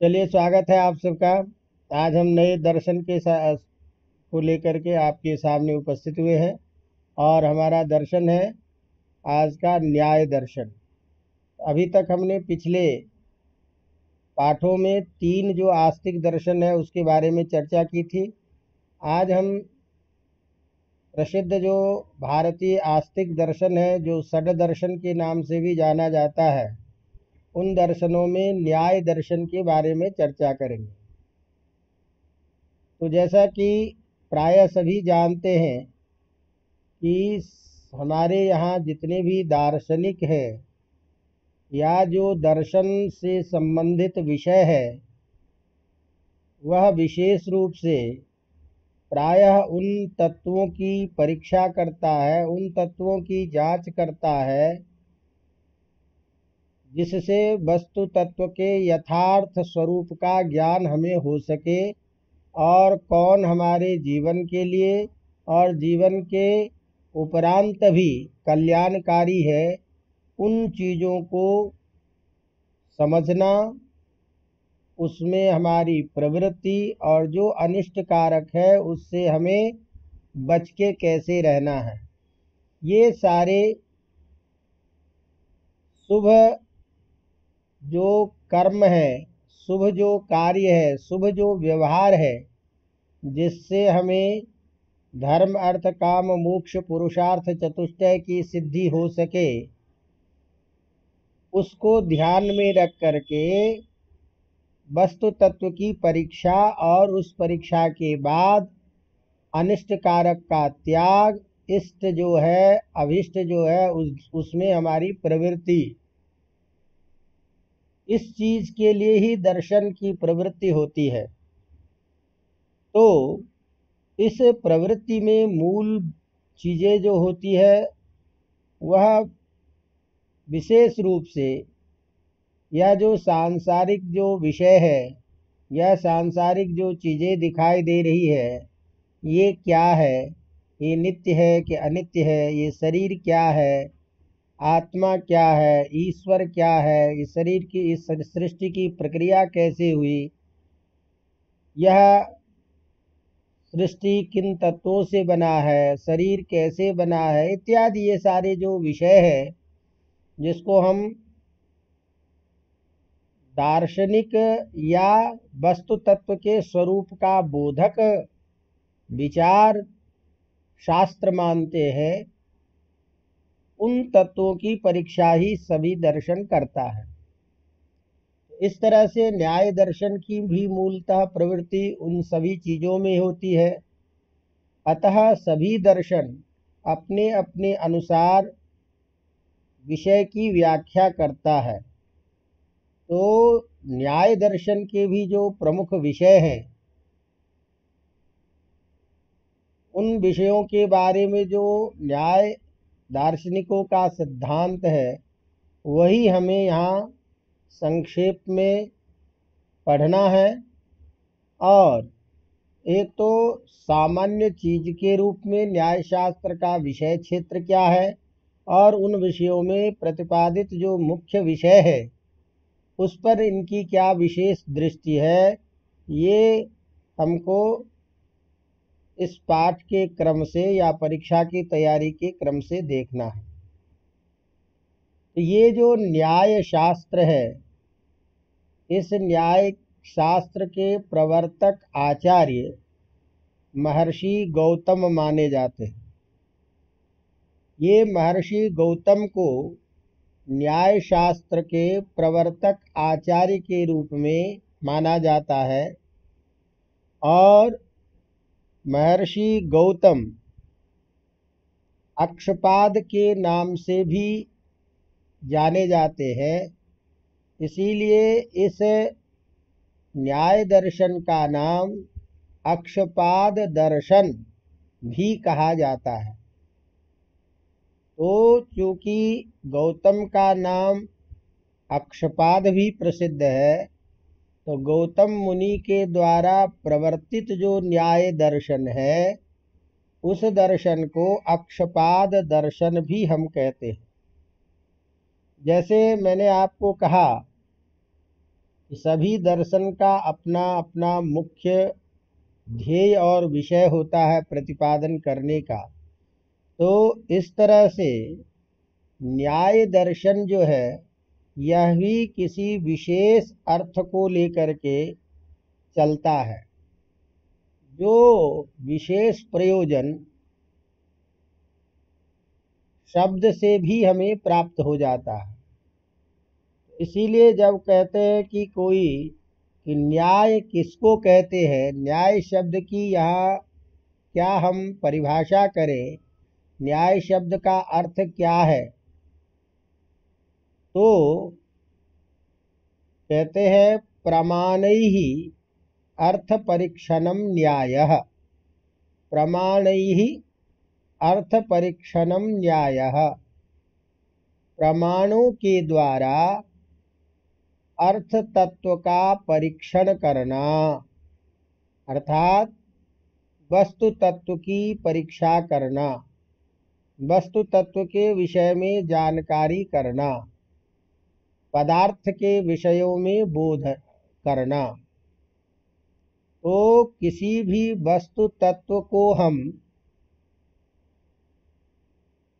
चलिए, स्वागत है आप सबका। आज हम नए दर्शन के को लेकर के आपके सामने उपस्थित हुए हैं और हमारा दर्शन है आज का न्याय दर्शन। अभी तक हमने पिछले पाठों में तीन जो आस्तिक दर्शन है उसके बारे में चर्चा की थी। आज हम प्रसिद्ध जो भारतीय आस्तिक दर्शन है, जो सड दर्शन के नाम से भी जाना जाता है उन दर्शनों में न्याय दर्शन के बारे में चर्चा करेंगे। तो जैसा कि प्राय सभी जानते हैं कि हमारे यहाँ जितने भी दार्शनिक हैं या जो दर्शन से संबंधित विषय है, वह विशेष रूप से प्रायः उन तत्वों की परीक्षा करता है, उन तत्वों की जाँच करता है जिससे वस्तु तत्व के यथार्थ स्वरूप का ज्ञान हमें हो सके और कौन हमारे जीवन के लिए और जीवन के उपरांत भी कल्याणकारी है, उन चीज़ों को समझना, उसमें हमारी प्रवृत्ति और जो अनिष्ट कारक है, उससे हमें बच के कैसे रहना है। ये सारे शुभ जो कर्म है, शुभ जो कार्य है, शुभ जो व्यवहार है, जिससे हमें धर्म, अर्थ, काम, मोक्ष, पुरुषार्थ, चतुष्टय की सिद्धि हो सके, उसको ध्यान में रख करके वस्तु तत्व की परीक्षा और उस परीक्षा के बाद अनिष्ट कारक का त्याग, इष्ट जो है, अभिष्ट जो है, उस, उसमें हमारी प्रवृत्ति। इस चीज़ के लिए ही दर्शन की प्रवृत्ति होती है। तो इस प्रवृत्ति में मूल चीज़ें जो होती है, वह विशेष रूप से यह जो सांसारिक जो विषय है यह सांसारिक जो चीज़ें दिखाई दे रही है, ये क्या है? ये नित्य है कि अनित्य है? ये शरीर क्या है? आत्मा क्या है? ईश्वर क्या है? इस शरीर की, इस सृष्टि की प्रक्रिया कैसे हुई? यह सृष्टि किन तत्वों से बना है? शरीर कैसे बना है? इत्यादि ये सारे जो विषय है, जिसको हम दार्शनिक या वस्तु तत्व के स्वरूप का बोधक विचार शास्त्र मानते हैं उन तत्वों की परीक्षा ही सभी दर्शन करता है। इस तरह से न्याय दर्शन की भी मूलतः प्रवृत्ति उन सभी चीज़ों में होती है। अतः सभी दर्शन अपने अपने अनुसार विषय की व्याख्या करता है। तो न्याय दर्शन के भी जो प्रमुख विषय हैं, उन विषयों के बारे में जो न्याय दार्शनिकों का सिद्धांत है, वही हमें यहाँ संक्षेप में पढ़ना है। और एक तो सामान्य चीज़ के रूप में न्याय शास्त्र का विषय क्षेत्र क्या है, और उन विषयों में प्रतिपादित जो मुख्य विषय है, उस पर इनकी क्या विशेष दृष्टि है, ये हमको इस पाठ के क्रम से या परीक्षा की तैयारी के क्रम से देखना है। तो ये जो न्याय शास्त्र है, इस न्याय शास्त्र के प्रवर्तक आचार्य महर्षि गौतम माने जाते हैं। ये महर्षि गौतम को न्याय शास्त्र के प्रवर्तक आचार्य के रूप में माना जाता है और महर्षि गौतम अक्षपाद के नाम से भी जाने जाते हैं। इसीलिए इस न्याय दर्शन का नाम अक्षपाद दर्शन भी कहा जाता है। तो चूँकि गौतम का नाम अक्षपाद भी प्रसिद्ध है तो गौतम मुनि के द्वारा प्रवर्तित जो न्याय दर्शन है, उस दर्शन को अक्षपाद दर्शन भी हम कहते हैं। जैसे मैंने आपको कहा कि सभी दर्शन का अपना अपना मुख्य ध्येय और विषय होता है प्रतिपादन करने का तो इस तरह से न्याय दर्शन जो है यह भी किसी विशेष अर्थ को लेकर के चलता है। जो विशेष प्रयोजन शब्द से भी हमें प्राप्त हो जाता है। इसीलिए जब कहते हैं कि कोई कि न्याय किसको कहते हैं, न्याय शब्द की यहाँ क्या हम परिभाषा करें? न्याय शब्द का अर्थ क्या है? तो कहते हैं, प्रमाण ही अर्थ परीक्षणम न्याय। प्रमाण ही अर्थ परीक्षणम न्याय। प्रमाणों के द्वारा अर्थ तत्व का परीक्षण करना। अर्थात वस्तु तत्व की परीक्षा करना। वस्तु तत्व के विषय में जानकारी करना। पदार्थ के विषयों में बोध करना। तो किसी भी वस्तु तत्व को हम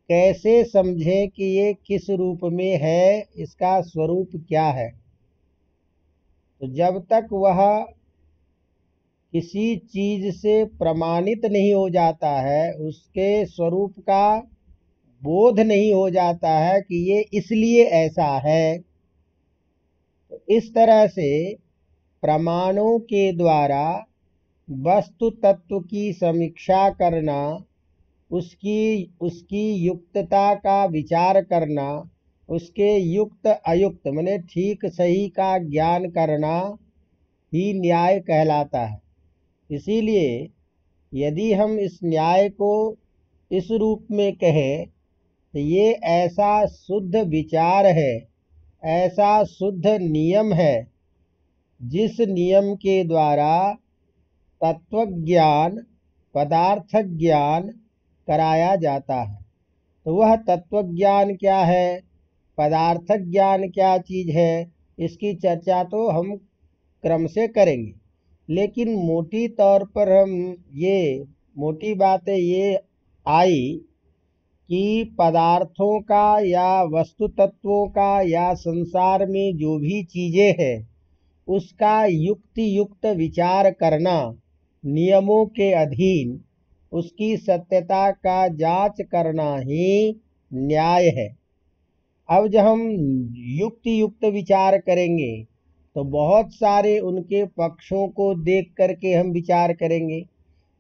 कैसे समझें कि ये किस रूप में है, इसका स्वरूप क्या है? तो जब तक वह किसी चीज़ से प्रमाणित नहीं हो जाता है, उसके स्वरूप का बोध नहीं हो जाता है कि ये इसलिए ऐसा है। इस तरह से प्रमाणों के द्वारा वस्तु तत्व की समीक्षा करना, उसकी उसकी युक्तता का विचार करना, उसके युक्त अयुक्त, मैंने ठीक सही का ज्ञान करना ही न्याय कहलाता है। इसीलिए यदि हम इस न्याय को इस रूप में कहें तो ये ऐसा शुद्ध विचार है ऐसा शुद्ध नियम है, जिस नियम के द्वारा तत्वज्ञान पदार्थ ज्ञान कराया जाता है। तो वह तत्वज्ञान क्या है? पदार्थ ज्ञान क्या चीज़ है? इसकी चर्चा तो हम क्रम से करेंगे। लेकिन मोटी तौर पर हम ये, मोटी बातें ये आई कि पदार्थों का या वस्तु तत्वों का या संसार में जो भी चीज़ें हैं, उसका युक्ति युक्त विचार करना नियमों के अधीन, उसकी सत्यता का जाँच करना ही न्याय है। अब जब हम युक्ति युक्त विचार करेंगे तो बहुत सारे उनके पक्षों को देख करके हम विचार करेंगे।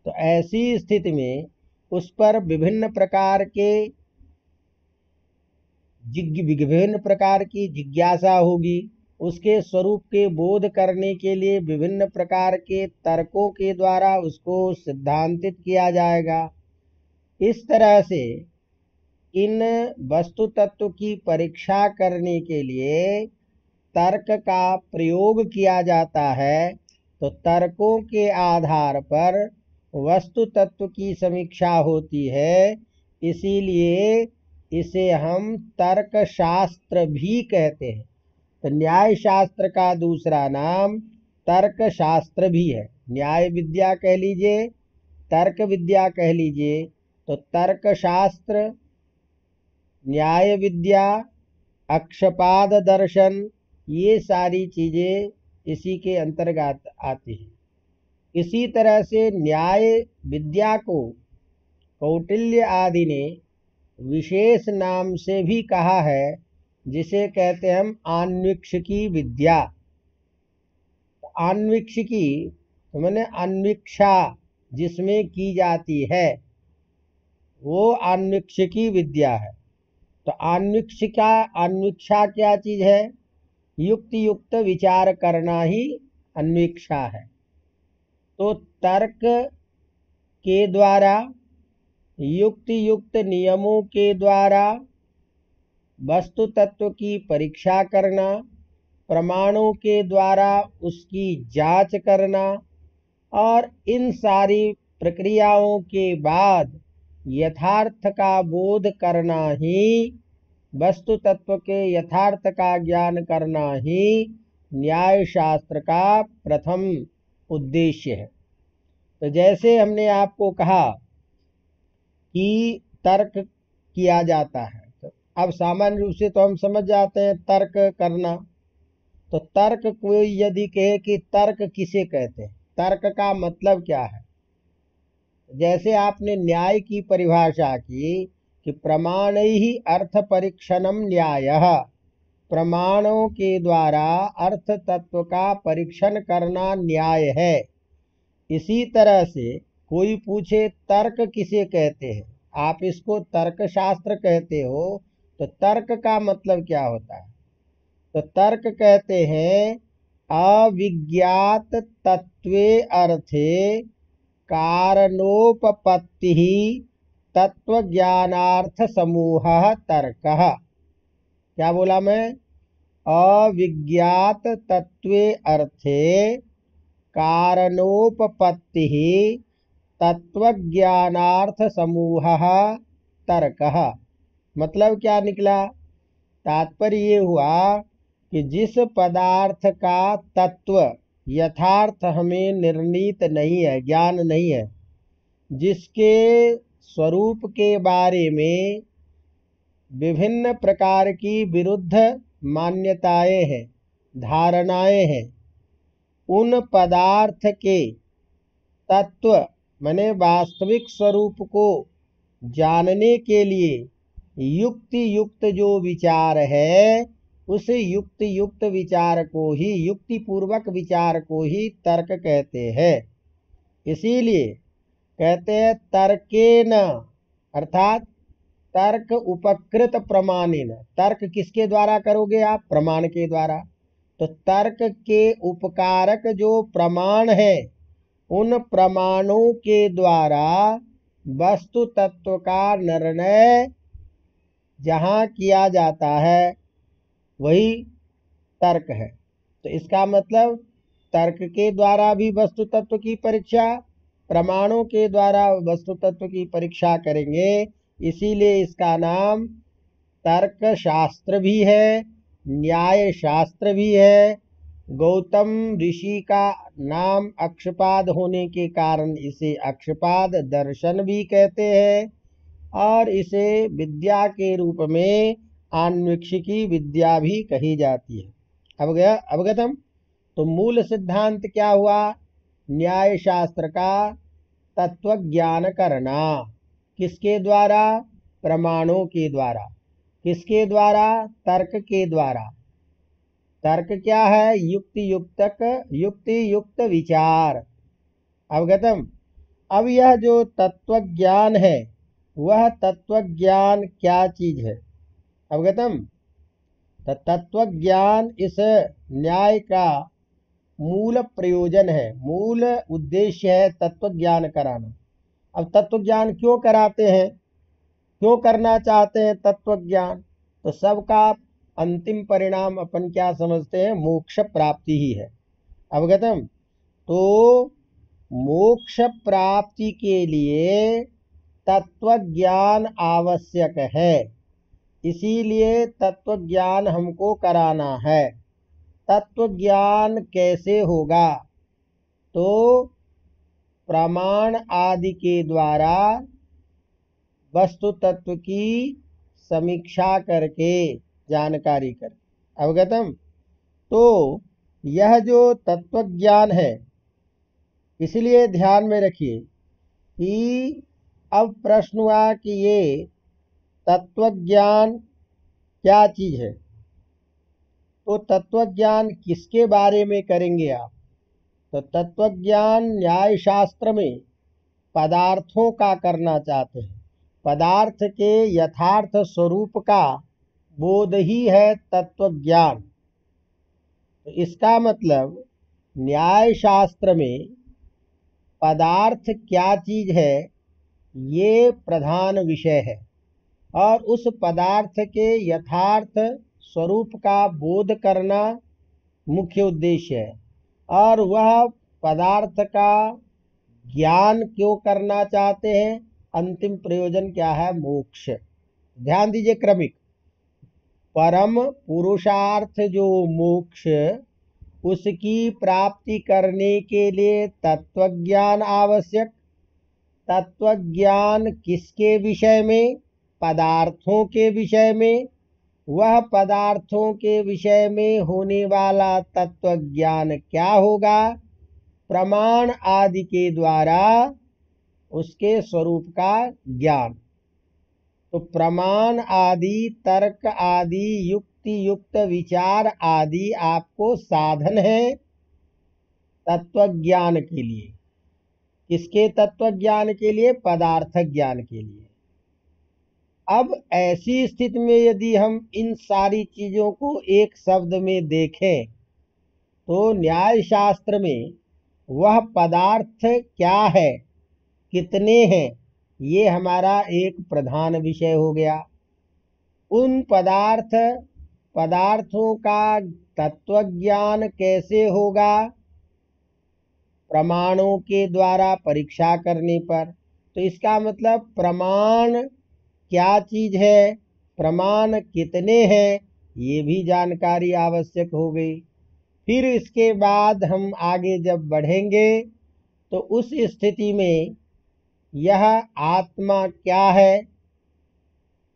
तो ऐसी स्थिति में उस पर विभिन्न प्रकार के विभिन्न प्रकार की जिज्ञासा होगी। उसके स्वरूप के बोध करने के लिए विभिन्न प्रकार के तर्कों के द्वारा उसको सिद्धांतित किया जाएगा। इस तरह से इन वस्तु तत्व की परीक्षा करने के लिए तर्क का प्रयोग किया जाता है तो तर्कों के आधार पर वस्तु तत्व की समीक्षा होती है, इसीलिए इसे हम तर्क शास्त्र भी कहते हैं। तो न्याय शास्त्र का दूसरा नाम तर्क शास्त्र भी है। न्याय विद्या कह लीजिए, तर्क विद्या कह लीजिए तो तर्क शास्त्र न्याय विद्या अक्षपाद दर्शन ये सारी चीज़ें इसी के अंतर्गत आती हैं। इसी तरह से न्याय, विद्या को कौटिल्य आदि ने विशेष नाम से भी कहा है, जिसे कहते हैं हम आन्वीक्षिकी विद्या। आन्वीक्षिकी तो मैंने अन्वीक्षा जिसमें की जाती है, वो आन्वीक्षिकी विद्या है। तो अन्वीक्षिका अन्वीक्षा क्या चीज़ है? युक्त युक्त विचार करना ही अन्वीक्षा है। तो तर्क के द्वारा युक्त युक्त नियमों के द्वारा वस्तु तत्व की परीक्षा करना, प्रमाणों के द्वारा उसकी जाँच करना और इन सारी प्रक्रियाओं के बाद यथार्थ का बोध करना ही वस्तु तत्व के यथार्थ का ज्ञान करना ही न्याय शास्त्र का प्रथम उद्देश्य है। तो जैसे हमने आपको कहा कि तर्क किया जाता है तो अब सामान्य रूप से तो हम समझ जाते हैं तर्क करना। तो तर्क कोई यदि कहे कि तर्क किसे कहते हैं? तर्क का मतलब क्या है? जैसे आपने न्याय की परिभाषा की कि प्रमाण ही अर्थ परीक्षणम न्याय। प्रमाणों के द्वारा अर्थ तत्व का परीक्षण करना न्याय है। इसी तरह से कोई पूछे, तर्क किसे कहते हैं? आप इसको तर्क शास्त्र कहते हो तो तर्क का मतलब क्या होता है? तो तर्क कहते हैं, अविज्ञात तत्वे अर्थे कारणोपपत्ति तत्व ज्ञानार्थ समूह तर्क। क्या बोला मैं? अविज्ञात तत्व अर्थे कारणोपपत्ति तत्वज्ञानार्थ समूह तर्क। मतलब क्या निकला? तात्पर्य ये हुआ कि जिस पदार्थ का तत्व यथार्थ हमें निर्णीत नहीं है, ज्ञान नहीं है, जिसके स्वरूप के बारे में विभिन्न प्रकार की विरुद्ध मान्यताएँ हैं, धारणाएँ हैं। उन पदार्थ के तत्व, मैंने वास्तविक स्वरूप को जानने के लिए युक्ति युक्त जो विचार है, उस युक्त युक्त विचार को ही युक्ति पूर्वक विचार को ही तर्क कहते हैं। इसीलिए कहते हैं तर्के न अर्थात तर्क उपकृत प्रमाणिन। तर्क किसके द्वारा करोगे आप? प्रमाण के द्वारा। तो तर्क के उपकारक जो प्रमाण है, उन प्रमाणों के द्वारा वस्तु तत्व का निर्णय जहाँ किया जाता है, वही तर्क है। तो इसका मतलब तर्क के द्वारा भी वस्तु तत्व की परीक्षा, प्रमाणों के द्वारा वस्तु तत्व की परीक्षा करेंगे इसीलिए इसका नाम तर्क शास्त्र भी है न्याय शास्त्र भी है। गौतम ऋषि का नाम अक्षपाद होने के कारण इसे अक्षपाद दर्शन भी कहते हैं और इसे विद्या के रूप में आन्वीक्षिकी विद्या भी कही जाती है। अब गया अवगतम तो मूल सिद्धांत क्या हुआ? न्याय शास्त्र का तत्व ज्ञान करना किसके द्वारा? प्रमाणों के द्वारा। किसके द्वारा? तर्क के द्वारा। तर्क क्या है? युक्ति युक्तक युक्ति युक्त विचार अवगतम अब यह जो तत्व ज्ञान है, वह तत्व ज्ञान क्या चीज़ है? अवगतम तो तत्व ज्ञान इस न्याय का मूल प्रयोजन है, मूल उद्देश्य है तत्व ज्ञान कराना। अब तत्व ज्ञान क्यों कराते हैं? क्यों करना चाहते हैं तत्व ज्ञान तो सबका अंतिम परिणाम अपन क्या समझते हैं? मोक्ष प्राप्ति ही है। अवगतम तो मोक्ष प्राप्ति के लिए तत्व ज्ञान आवश्यक है। इसीलिए तत्व ज्ञान हमको कराना है। तत्व ज्ञान कैसे होगा? तो प्रमाण आदि के द्वारा वस्तु तत्व की समीक्षा करके जानकारी कर। अवगतम तो यह जो तत्व ज्ञान है, इसलिए ध्यान में रखिए कि अब प्रश्न हुआ कि ये तत्व ज्ञान क्या चीज़ है? तो तत्व ज्ञान किसके बारे में करेंगे आप? तो तत्वज्ञान न्याय शास्त्र में पदार्थों का करना चाहते हैं। पदार्थ के यथार्थ स्वरूप का बोध ही है तत्वज्ञान। तो इसका मतलब न्याय शास्त्र में पदार्थ क्या चीज़ है, ये प्रधान विषय है। और उस पदार्थ के यथार्थ स्वरूप का बोध करना मुख्य उद्देश्य है। और वह पदार्थ का ज्ञान क्यों करना चाहते हैं? अंतिम प्रयोजन क्या है? मोक्ष। ध्यान दीजिए क्रमिक। परम पुरुषार्थ जो मोक्ष, उसकी प्राप्ति करने के लिए तत्वज्ञान आवश्यक। तत्वज्ञान किसके विषय में? पदार्थों के विषय में। वह पदार्थों के विषय में होने वाला तत्व ज्ञान क्या होगा? प्रमाण आदि के द्वारा उसके स्वरूप का ज्ञान। तो प्रमाण आदि, तर्क आदि युक्ति युक्त विचार आदि आपको साधन है तत्व ज्ञान के लिए। किसके तत्व ज्ञान के लिए? पदार्थ ज्ञान के लिए। अब ऐसी स्थिति में यदि हम इन सारी चीज़ों को एक शब्द में देखें तो न्याय शास्त्र में वह पदार्थ क्या है, कितने हैं, ये हमारा एक प्रधान विषय हो गया। उन पदार्थ, पदार्थों का तत्वज्ञान कैसे होगा, प्रमाणों के द्वारा परीक्षा करने पर? तो इसका मतलब प्रमाण क्या चीज़ है? प्रमाण कितने हैं? ये भी जानकारी आवश्यक हो गई। फिर इसके बाद हम आगे जब बढ़ेंगे तो उस स्थिति में यह आत्मा क्या है?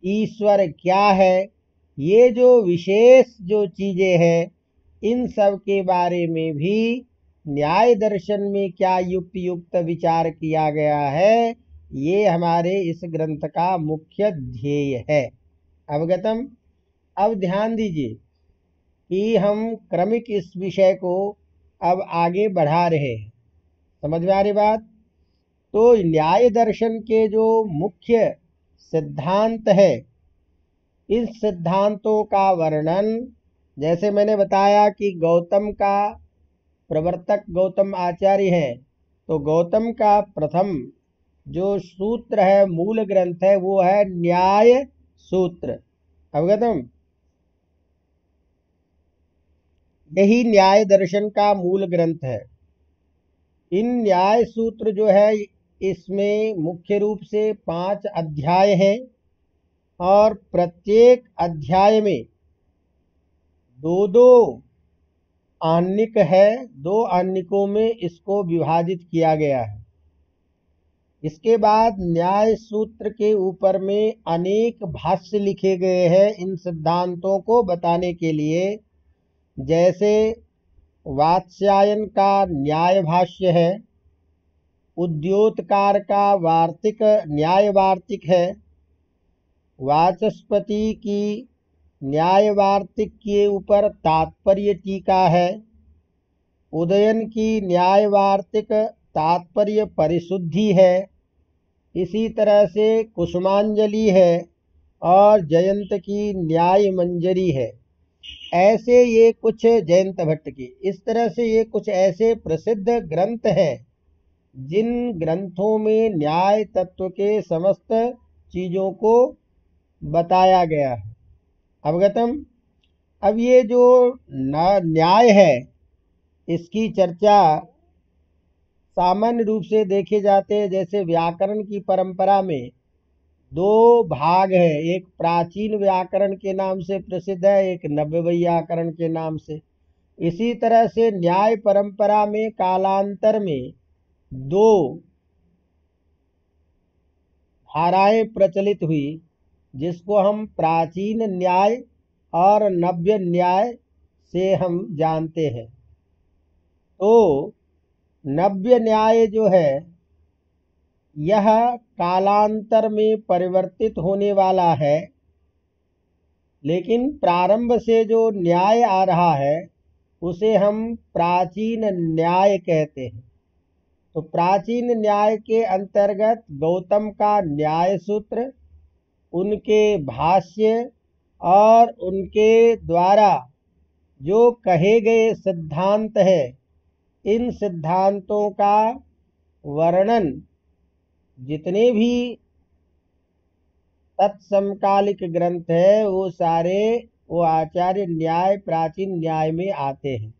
ईश्वर क्या है? ये जो विशेष जो चीज़ें हैं, इन सब के बारे में भी न्याय दर्शन में क्या युक्त युक्त विचार किया गया है? ये हमारे इस ग्रंथ का मुख्य ध्येय है। अवगतम? अब ध्यान दीजिए कि हम क्रमिक इस विषय को अब आगे बढ़ा रहे हैं। समझ में आ रही बात? तो न्याय दर्शन के जो मुख्य सिद्धांत है इस सिद्धांतों का वर्णन, जैसे मैंने बताया कि गौतम का प्रवर्तक गौतम आचार्य हैं तो गौतम का प्रथम जो सूत्र है, मूल ग्रंथ है, वो है न्याय सूत्र। अवगतम यही न्याय दर्शन का मूल ग्रंथ है। इन न्याय सूत्र जो है, इसमें मुख्य रूप से पाँच अध्याय हैं और प्रत्येक अध्याय में दो दो आन्निक है, दो आन्निकों में इसको विभाजित किया गया है। इसके बाद न्याय सूत्र के ऊपर में अनेक भाष्य लिखे गए हैं इन सिद्धांतों को बताने के लिए। जैसे वात्स्यायन का न्याय भाष्य है, उद्योतकार का वार्तिक न्याय वार्तिक है, वाचस्पति की न्याय वार्तिक के ऊपर तात्पर्य टीका है, उदयन की न्याय वार्तिक तात्पर्य परिशुद्धि है। इसी तरह से कुसुमांजलि है और जयंत की न्याय मंजरी है। ऐसे ये कुछ जयंत भट्ट की, इस तरह से ये कुछ ऐसे प्रसिद्ध ग्रंथ हैं, जिन ग्रंथों में न्याय तत्व के समस्त चीज़ों को बताया गया है। अवगतम अब ये जो न्याय है, इसकी चर्चा सामान्य रूप से देखे जाते हैं, जैसे व्याकरण की परंपरा में दो भाग है। एक प्राचीन व्याकरण के नाम से प्रसिद्ध है, एक नव्य व्याकरण के नाम से। इसी तरह से न्याय परंपरा में कालांतर में दो धाराएँ प्रचलित हुई, जिसको हम प्राचीन न्याय और नव्य न्याय से हम जानते हैं। तो नव्य न्याय जो है, यह कालांतर में परिवर्तित होने वाला है। लेकिन प्रारंभ से जो न्याय आ रहा है, उसे हम प्राचीन न्याय कहते हैं। तो प्राचीन न्याय के अंतर्गत गौतम का न्याय सूत्र, उनके भाष्य और उनके द्वारा जो कहे गए सिद्धांत है इन सिद्धांतों का वर्णन जितने भी तत्समकालिक ग्रंथ है, वो सारे, वो आचार्य न्याय, प्राचीन न्याय में आते हैं।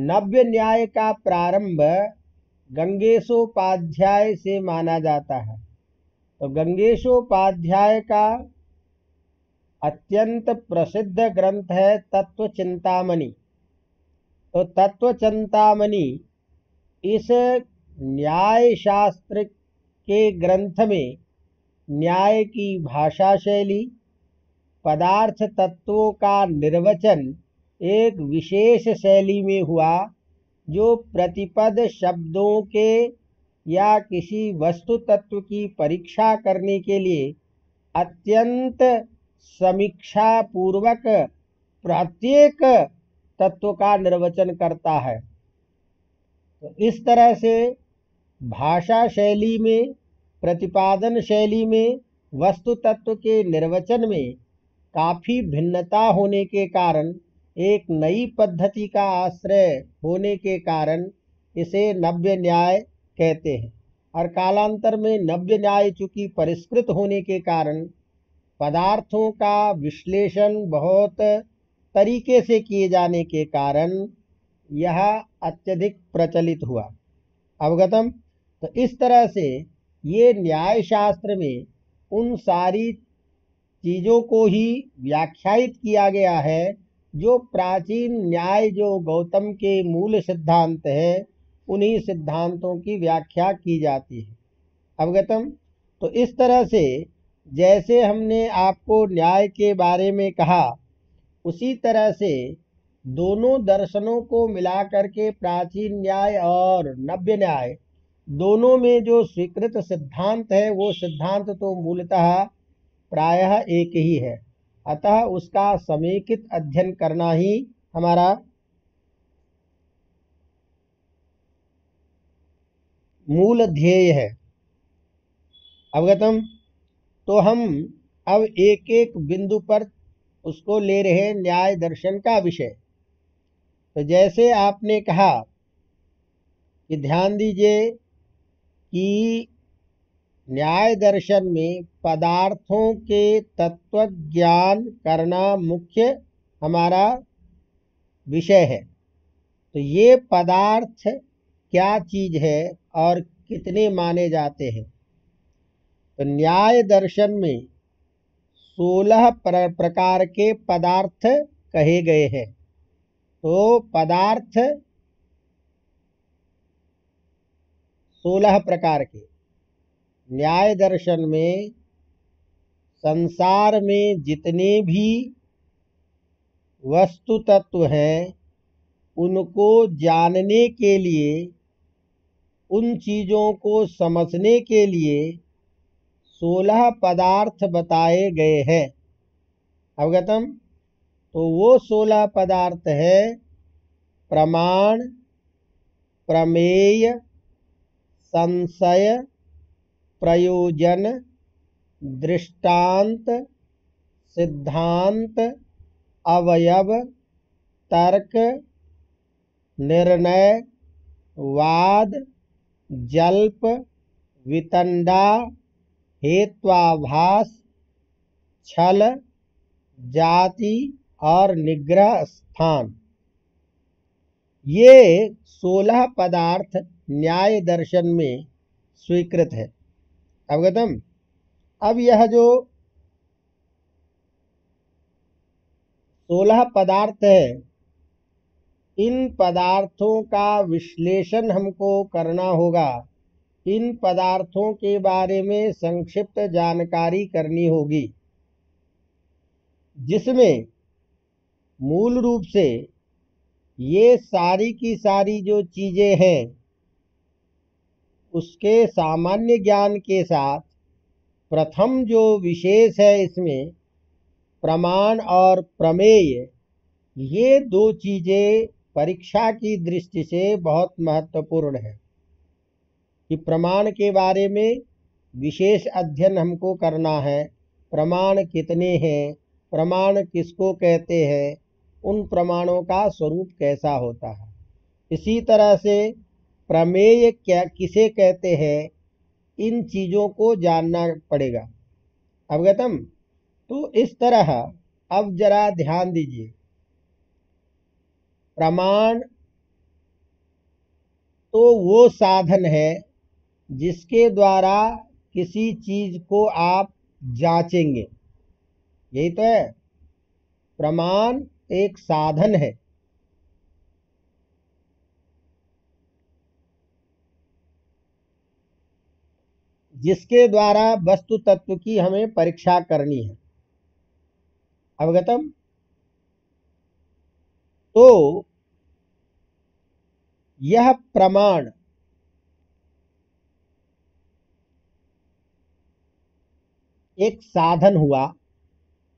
नव्य न्याय का प्रारंभ गंगेशोपाध्याय से माना जाता है। तो गंगेशोपाध्याय का अत्यंत प्रसिद्ध ग्रंथ है तत्व चिंतामणि तो तत्व चिंतामणि इस न्याय शास्त्र के ग्रंथ में न्याय की भाषा शैली पदार्थ तत्वों का निर्वचन एक विशेष शैली में हुआ जो प्रतिपद शब्दों के या किसी वस्तु तत्व की परीक्षा करने के लिए अत्यंत समीक्षा पूर्वक प्रत्येक तत्व का निर्वचन करता है। तो इस तरह से भाषा शैली में, प्रतिपादन शैली में, वस्तु तत्व के निर्वचन में काफ़ी भिन्नता होने के कारण, एक नई पद्धति का आश्रय होने के कारण इसे नव्य न्याय कहते हैं। और कालांतर में नव्य न्याय चूँकि परिष्कृत होने के कारण, पदार्थों का विश्लेषण बहुत तरीके से किए जाने के कारण यह अत्यधिक प्रचलित हुआ। अवगतम? तो इस तरह से ये न्याय शास्त्र में उन सारी चीज़ों को ही व्याख्यायित किया गया है, जो प्राचीन न्याय जो गौतम के मूल सिद्धांत है, उन्हीं सिद्धांतों की व्याख्या की जाती है। अवगतम? तो इस तरह से जैसे हमने आपको न्याय के बारे में कहा उसी तरह से दोनों दर्शनों को मिलाकर के प्राचीन न्याय और नव्य न्याय, दोनों में जो स्वीकृत सिद्धांत है, वो सिद्धांत तो मूलतः प्रायः एक ही है। अतः उसका समेकित अध्ययन करना ही हमारा मूल ध्येय है। अवगतम? तो हम अब एक एक बिंदु पर उसको ले रहे न्याय दर्शन का विषय। तो जैसे आपने कहा कि ध्यान दीजिए कि न्याय दर्शन में पदार्थों के तत्व ज्ञान करना मुख्य हमारा विषय है। तो ये पदार्थ क्या चीज़ है और कितने माने जाते हैं? तो न्याय दर्शन में सोलह प्रकार के पदार्थ कहे गए हैं। तो पदार्थ सोलह प्रकार के। न्याय दर्शन में, संसार में जितने भी वस्तु तत्व हैं, उनको जानने के लिए, उन चीज़ों को समझने के लिए सोलह पदार्थ बताए गए हैं। अवगतम तो वो सोलह पदार्थ है। प्रमाण, प्रमेय, संशय, प्रयोजन, दृष्टांत, सिद्धांत, अवयव, तर्क, निर्णय, वाद, जल्प, वितंडा हेत्वाभास छल जाति और निग्रह स्थान। ये सोलह पदार्थ न्याय दर्शन में स्वीकृत है। अवगतम अब यह जो सोलह पदार्थ है, इन पदार्थों का विश्लेषण हमको करना होगा। इन पदार्थों के बारे में संक्षिप्त जानकारी करनी होगी। जिसमें मूल रूप से ये सारी की सारी जो चीज़ें हैं, उसके सामान्य ज्ञान के साथ प्रथम जो विशेष है इसमें प्रमाण और प्रमेय, ये दो चीज़ें परीक्षा की दृष्टि से बहुत महत्वपूर्ण है। कि प्रमाण के बारे में विशेष अध्ययन हमको करना है। प्रमाण कितने हैं? प्रमाण किसको कहते हैं? उन प्रमाणों का स्वरूप कैसा होता है? इसी तरह से प्रमेय क्या, किसे कहते हैं? इन चीज़ों को जानना पड़ेगा। अवगतम तो इस तरह अब जरा ध्यान दीजिए। प्रमाण तो वो साधन है जिसके द्वारा किसी चीज़ को आप जांचेंगे। यही तो है। प्रमाण एक साधन है। जिसके द्वारा वस्तु तत्व की हमें परीक्षा करनी है। अवगतम तो यह प्रमाण एक साधन हुआ,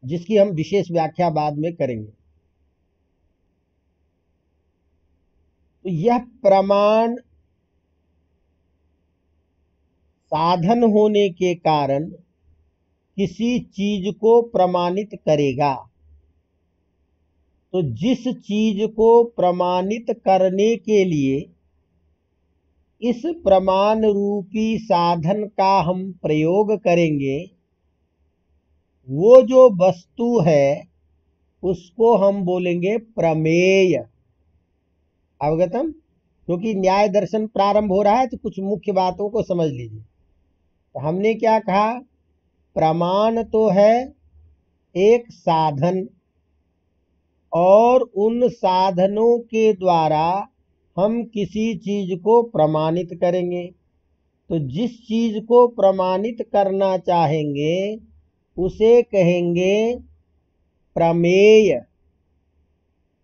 जिसकी हम विशेष व्याख्या बाद में करेंगे। तो यह प्रमाण साधन होने के कारण किसी चीज़ को प्रमाणित करेगा। तो जिस चीज़ को प्रमाणित करने के लिए इस प्रमाण रूपी साधन का हम प्रयोग करेंगे वो जो वस्तु है, उसको हम बोलेंगे प्रमेय। अवगतम? क्योंकि तो न्याय दर्शन प्रारंभ हो रहा है तो कुछ मुख्य बातों को समझ लीजिए। तो हमने क्या कहा? प्रमाण तो है एक साधन, और उन साधनों के द्वारा हम किसी चीज़ को प्रमाणित करेंगे। तो जिस चीज़ को प्रमाणित करना चाहेंगे उसे कहेंगे प्रमेय।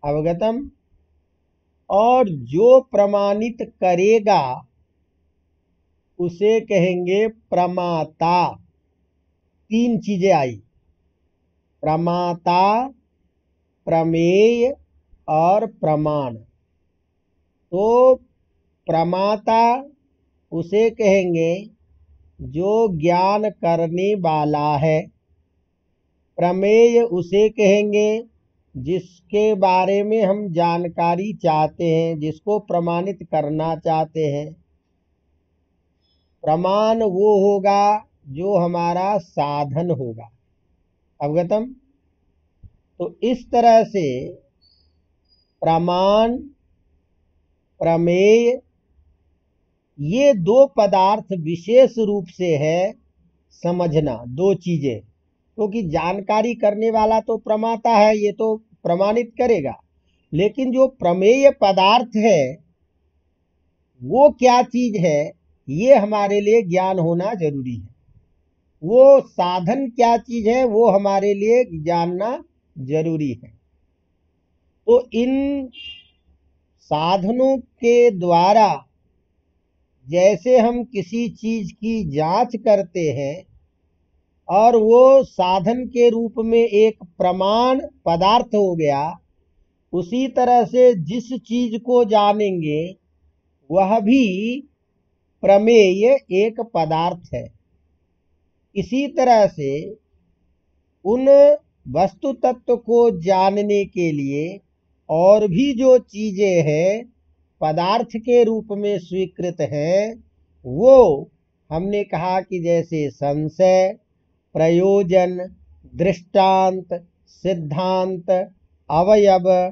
अवगतम? और जो प्रमाणित करेगा, उसे कहेंगे प्रमाता। तीन चीज़ें आई। प्रमाता, प्रमेय और प्रमाण। तो प्रमाता उसे कहेंगे जो ज्ञान करने वाला है। प्रमेय उसे कहेंगे, जिसके बारे में हम जानकारी चाहते हैं, जिसको प्रमाणित करना चाहते हैं। प्रमाण वो होगा जो हमारा साधन होगा। अवगतम तो इस तरह से प्रमाण, प्रमेय, ये दो पदार्थ विशेष रूप से है समझना, दो चीज़ें। क्योंकि तो जानकारी करने वाला तो प्रमाता है, ये तो प्रमाणित करेगा। लेकिन जो प्रमेय पदार्थ है, वो क्या चीज़ है, ये हमारे लिए ज्ञान होना ज़रूरी है। वो साधन क्या चीज़ है, वो हमारे लिए जानना ज़रूरी है। तो इन साधनों के द्वारा जैसे हम किसी चीज़ की जाँच करते हैं और वो साधन के रूप में एक प्रमाण पदार्थ हो गया, उसी तरह से जिस चीज़ को जानेंगे, वह भी प्रमेय एक पदार्थ है। इसी तरह से उन वस्तु तत्व को जानने के लिए और भी जो चीज़ें हैं, पदार्थ के रूप में स्वीकृत हैं, वो हमने कहा कि जैसे संशय प्रयोजन, दृष्टांत, सिद्धांत, अवयव,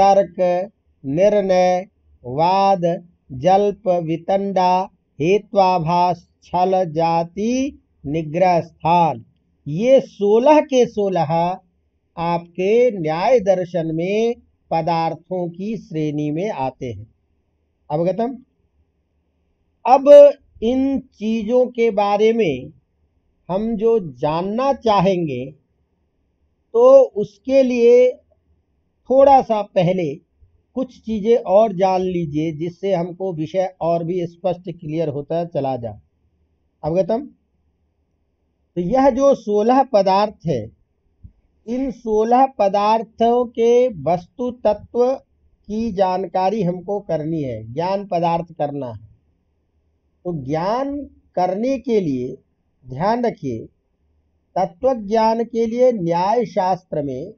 तर्क, निर्णय, वाद, जल्प, वितंडा, हेत्वाभास, छल, जाति, निग्रह स्थान। ये सोलह के सोलह आपके न्याय दर्शन में पदार्थों की श्रेणी में आते हैं। अवगतम? अब इन चीज़ों के बारे में हम जो जानना चाहेंगे तो उसके लिए थोड़ा सा पहले कुछ चीज़ें और जान लीजिए, जिससे हमको विषय और भी स्पष्ट क्लियर होता चला जाए अवगतम? तो यह जो सोलह पदार्थ है, इन सोलह पदार्थों के वस्तु तत्व की जानकारी हमको करनी है। ज्ञान पदार्थ करना है। तो ज्ञान करने के लिए ध्यान रखिए तत्व ज्ञान के लिए न्याय शास्त्र में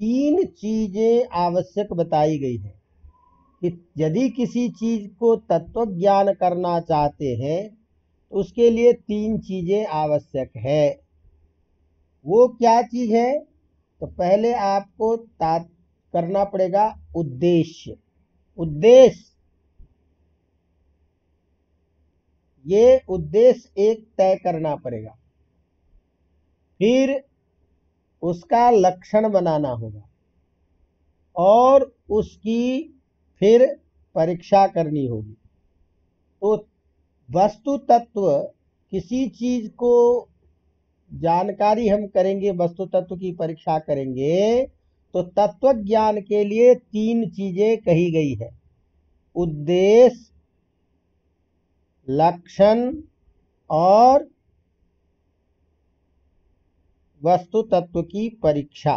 तीन चीज़ें आवश्यक बताई गई है कि यदि किसी चीज़ को तत्व ज्ञान करना चाहते हैं तो उसके लिए तीन चीज़ें आवश्यक है। वो क्या चीज़ है? तो पहले आपको करना पड़ेगा उद्देश्य। उद्देश्य ये उद्देश्य एक तय करना पड़ेगा। फिर उसका लक्षण बनाना होगा और उसकी फिर परीक्षा करनी होगी। तो वस्तु तत्व किसी चीज़ को जानकारी हम करेंगे, वस्तु तत्व की परीक्षा करेंगे तो तत्व ज्ञान के लिए तीन चीज़ें कही गई है। उद्देश्य लक्षण और वस्तु तत्व की परीक्षा।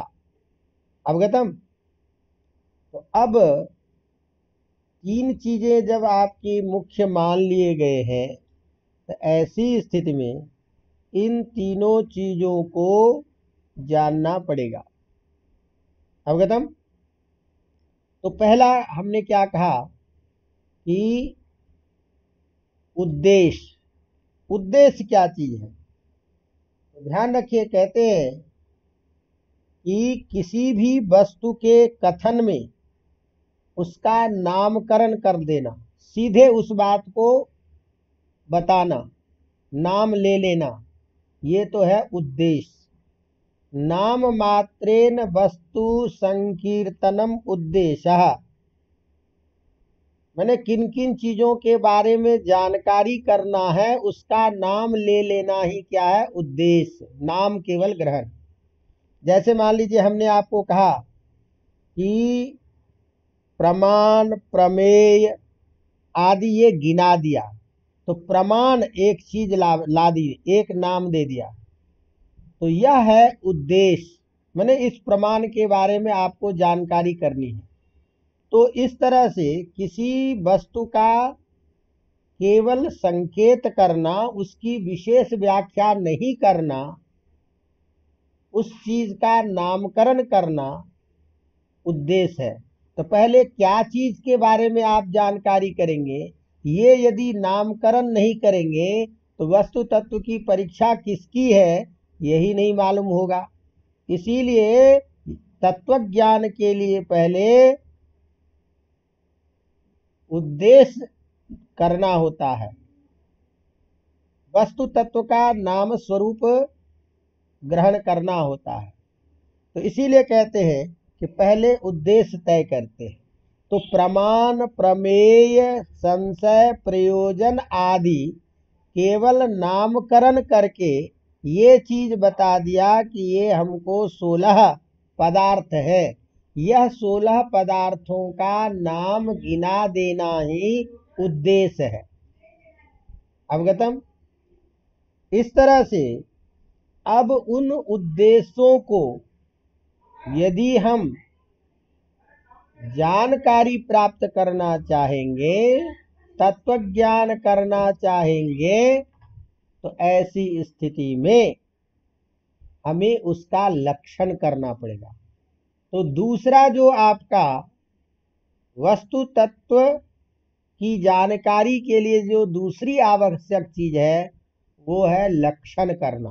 अवगतम तो अब तीन चीज़ें जब आपकी मुख्य मान लिए गए हैं तो ऐसी स्थिति में इन तीनों चीज़ों को जानना पड़ेगा। अवगतम तो पहला हमने क्या कहा कि उद्देश्य। उद्देश्य क्या चीज़ है? तो ध्यान रखिए, कहते हैं कि किसी भी वस्तु के कथन में उसका नामकरण कर देना, सीधे उस बात को बताना, नाम ले लेना, ये तो है उद्देश्य। नाम मात्रेन वस्तु संकीर्तनम उद्देश्य मैंने किन किन चीज़ों के बारे में जानकारी करना है, उसका नाम ले लेना ही क्या है? उद्देश्य। नाम केवल ग्रहण। जैसे मान लीजिए हमने आपको कहा कि प्रमाण, प्रमेय आदि ये गिना दिया। तो प्रमाण एक चीज़ ला ला दी, एक नाम दे दिया। तो यह है उद्देश्य। मैंने इस प्रमाण के बारे में आपको जानकारी करनी है। तो इस तरह से किसी वस्तु का केवल संकेत करना, उसकी विशेष व्याख्या नहीं करना, उस चीज़ का नामकरण करना उद्देश्य है। तो पहले क्या चीज़ के बारे में आप जानकारी करेंगे? ये यदि नामकरण नहीं करेंगे तो वस्तु तत्व की परीक्षा किसकी है, यही नहीं मालूम होगा। इसीलिए तत्व ज्ञान के लिए पहले उद्देश्य करना होता है। वस्तु तत्व का नाम स्वरूप ग्रहण करना होता है। तो इसीलिए कहते हैं कि पहले उद्देश्य तय करते हैं। तो प्रमाण, प्रमेय, संशय, प्रयोजन आदि केवल नामकरण करके ये चीज़ बता दिया कि ये हमको सोलह पदार्थ है। यह सोलह पदार्थों का नाम गिना देना ही उद्देश्य है। अवगतम इस तरह से अब उन उद्देश्यों को यदि हम जानकारी प्राप्त करना चाहेंगे तत्व ज्ञान करना चाहेंगे तो ऐसी स्थिति में हमें उसका लक्षण करना पड़ेगा। तो दूसरा जो आपका वस्तु तत्व की जानकारी के लिए जो दूसरी आवश्यक चीज़ है, वो है लक्षण करना।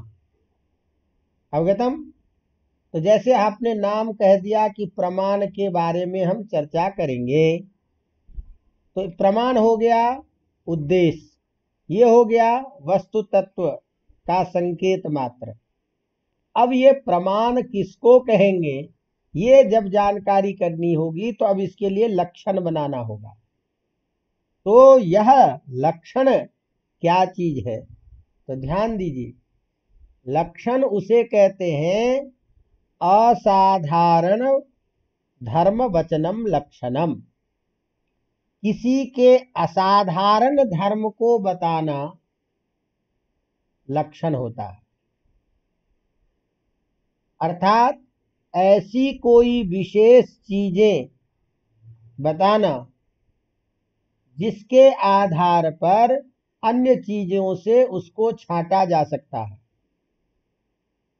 अवगतम तो जैसे आपने नाम कह दिया कि प्रमाण के बारे में हम चर्चा करेंगे तो प्रमाण हो गया उद्देश्य, ये हो गया वस्तु तत्व का संकेत मात्र। अब ये प्रमाण किसको कहेंगे? ये जब जानकारी करनी होगी तो अब इसके लिए लक्षण बनाना होगा। तो यह लक्षण क्या चीज़ है? तो ध्यान दीजिए। लक्षण उसे कहते हैं असाधारण धर्म वचनम लक्षणम। किसी के असाधारण धर्म को बताना लक्षण होता है। अर्थात ऐसी कोई विशेष चीज़ें बताना जिसके आधार पर अन्य चीज़ों से उसको छांटा जा सकता है।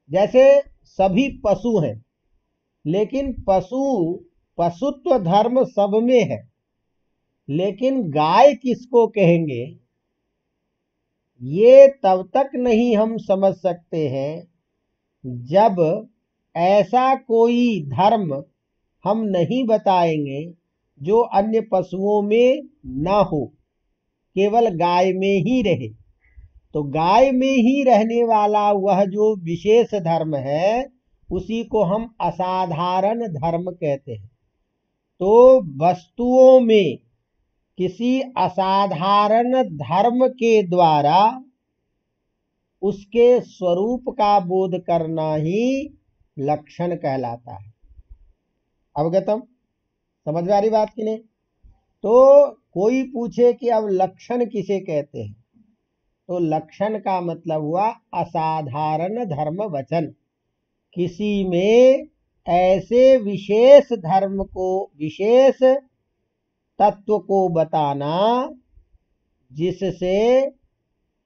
जैसे सभी पशु हैं, लेकिन पशु, पशुत्व धर्म सब में है, लेकिन गाय किसको कहेंगे? ये तब तक नहीं हम समझ सकते हैं जब ऐसा कोई धर्म हम नहीं बताएँगे जो अन्य पशुओं में ना हो, केवल गाय में ही रहे। तो गाय में ही रहने वाला वह जो विशेष धर्म है, उसी को हम असाधारण धर्म कहते हैं। तो वस्तुओं में किसी असाधारण धर्म के द्वारा उसके स्वरूप का बोध करना ही लक्षण कहलाता है। अवगतम समझ में आ रही बात की नहीं? तो कोई पूछे कि अब लक्षण किसे कहते हैं? तो लक्षण का मतलब हुआ असाधारण धर्म वचन। किसी में ऐसे विशेष धर्म को, विशेष तत्व को बताना जिससे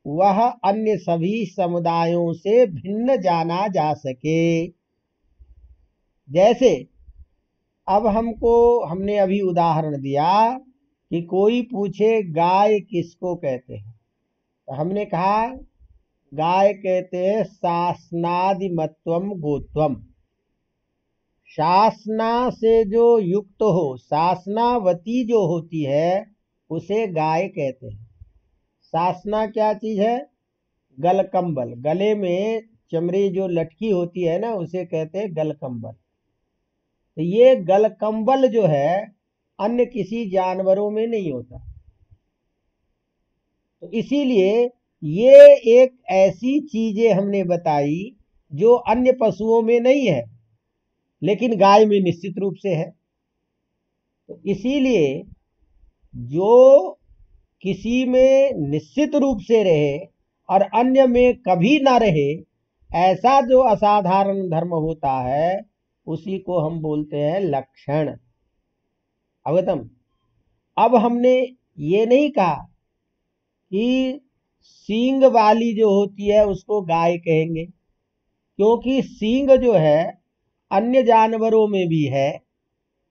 वह अन्य सभी समुदायों से भिन्न जाना जा सके। जैसे, अब हमको, हमने अभी उदाहरण दिया कि कोई पूछे, गाय किसको कहते हैं? तो हमने कहा, गाय कहते हैं शासनादिमत्वम गोत्वम शासना से जो युक्त हो, शासनावती जो होती है, उसे गाय कहते हैं। शासना क्या चीज़ है? गल कंबल गले में चमड़ी जो लटकी होती है ना, उसे कहते हैं गल कंबल तो ये गल कंबल जो है, अन्य किसी जानवरों में नहीं होता। तो इसीलिए ये एक ऐसी चीज़ें हमने बताई जो अन्य पशुओं में नहीं है, लेकिन गाय में निश्चित रूप से है। तो इसीलिए जो किसी में निश्चित रूप से रहे और अन्य में कभी ना रहे, ऐसा जो असाधारण धर्म होता है उसी को हम बोलते हैं लक्षण। अवगतम। अब हमने ये नहीं कहा कि सींग वाली जो होती है उसको गाय कहेंगे, क्योंकि सींग जो है अन्य जानवरों में भी है,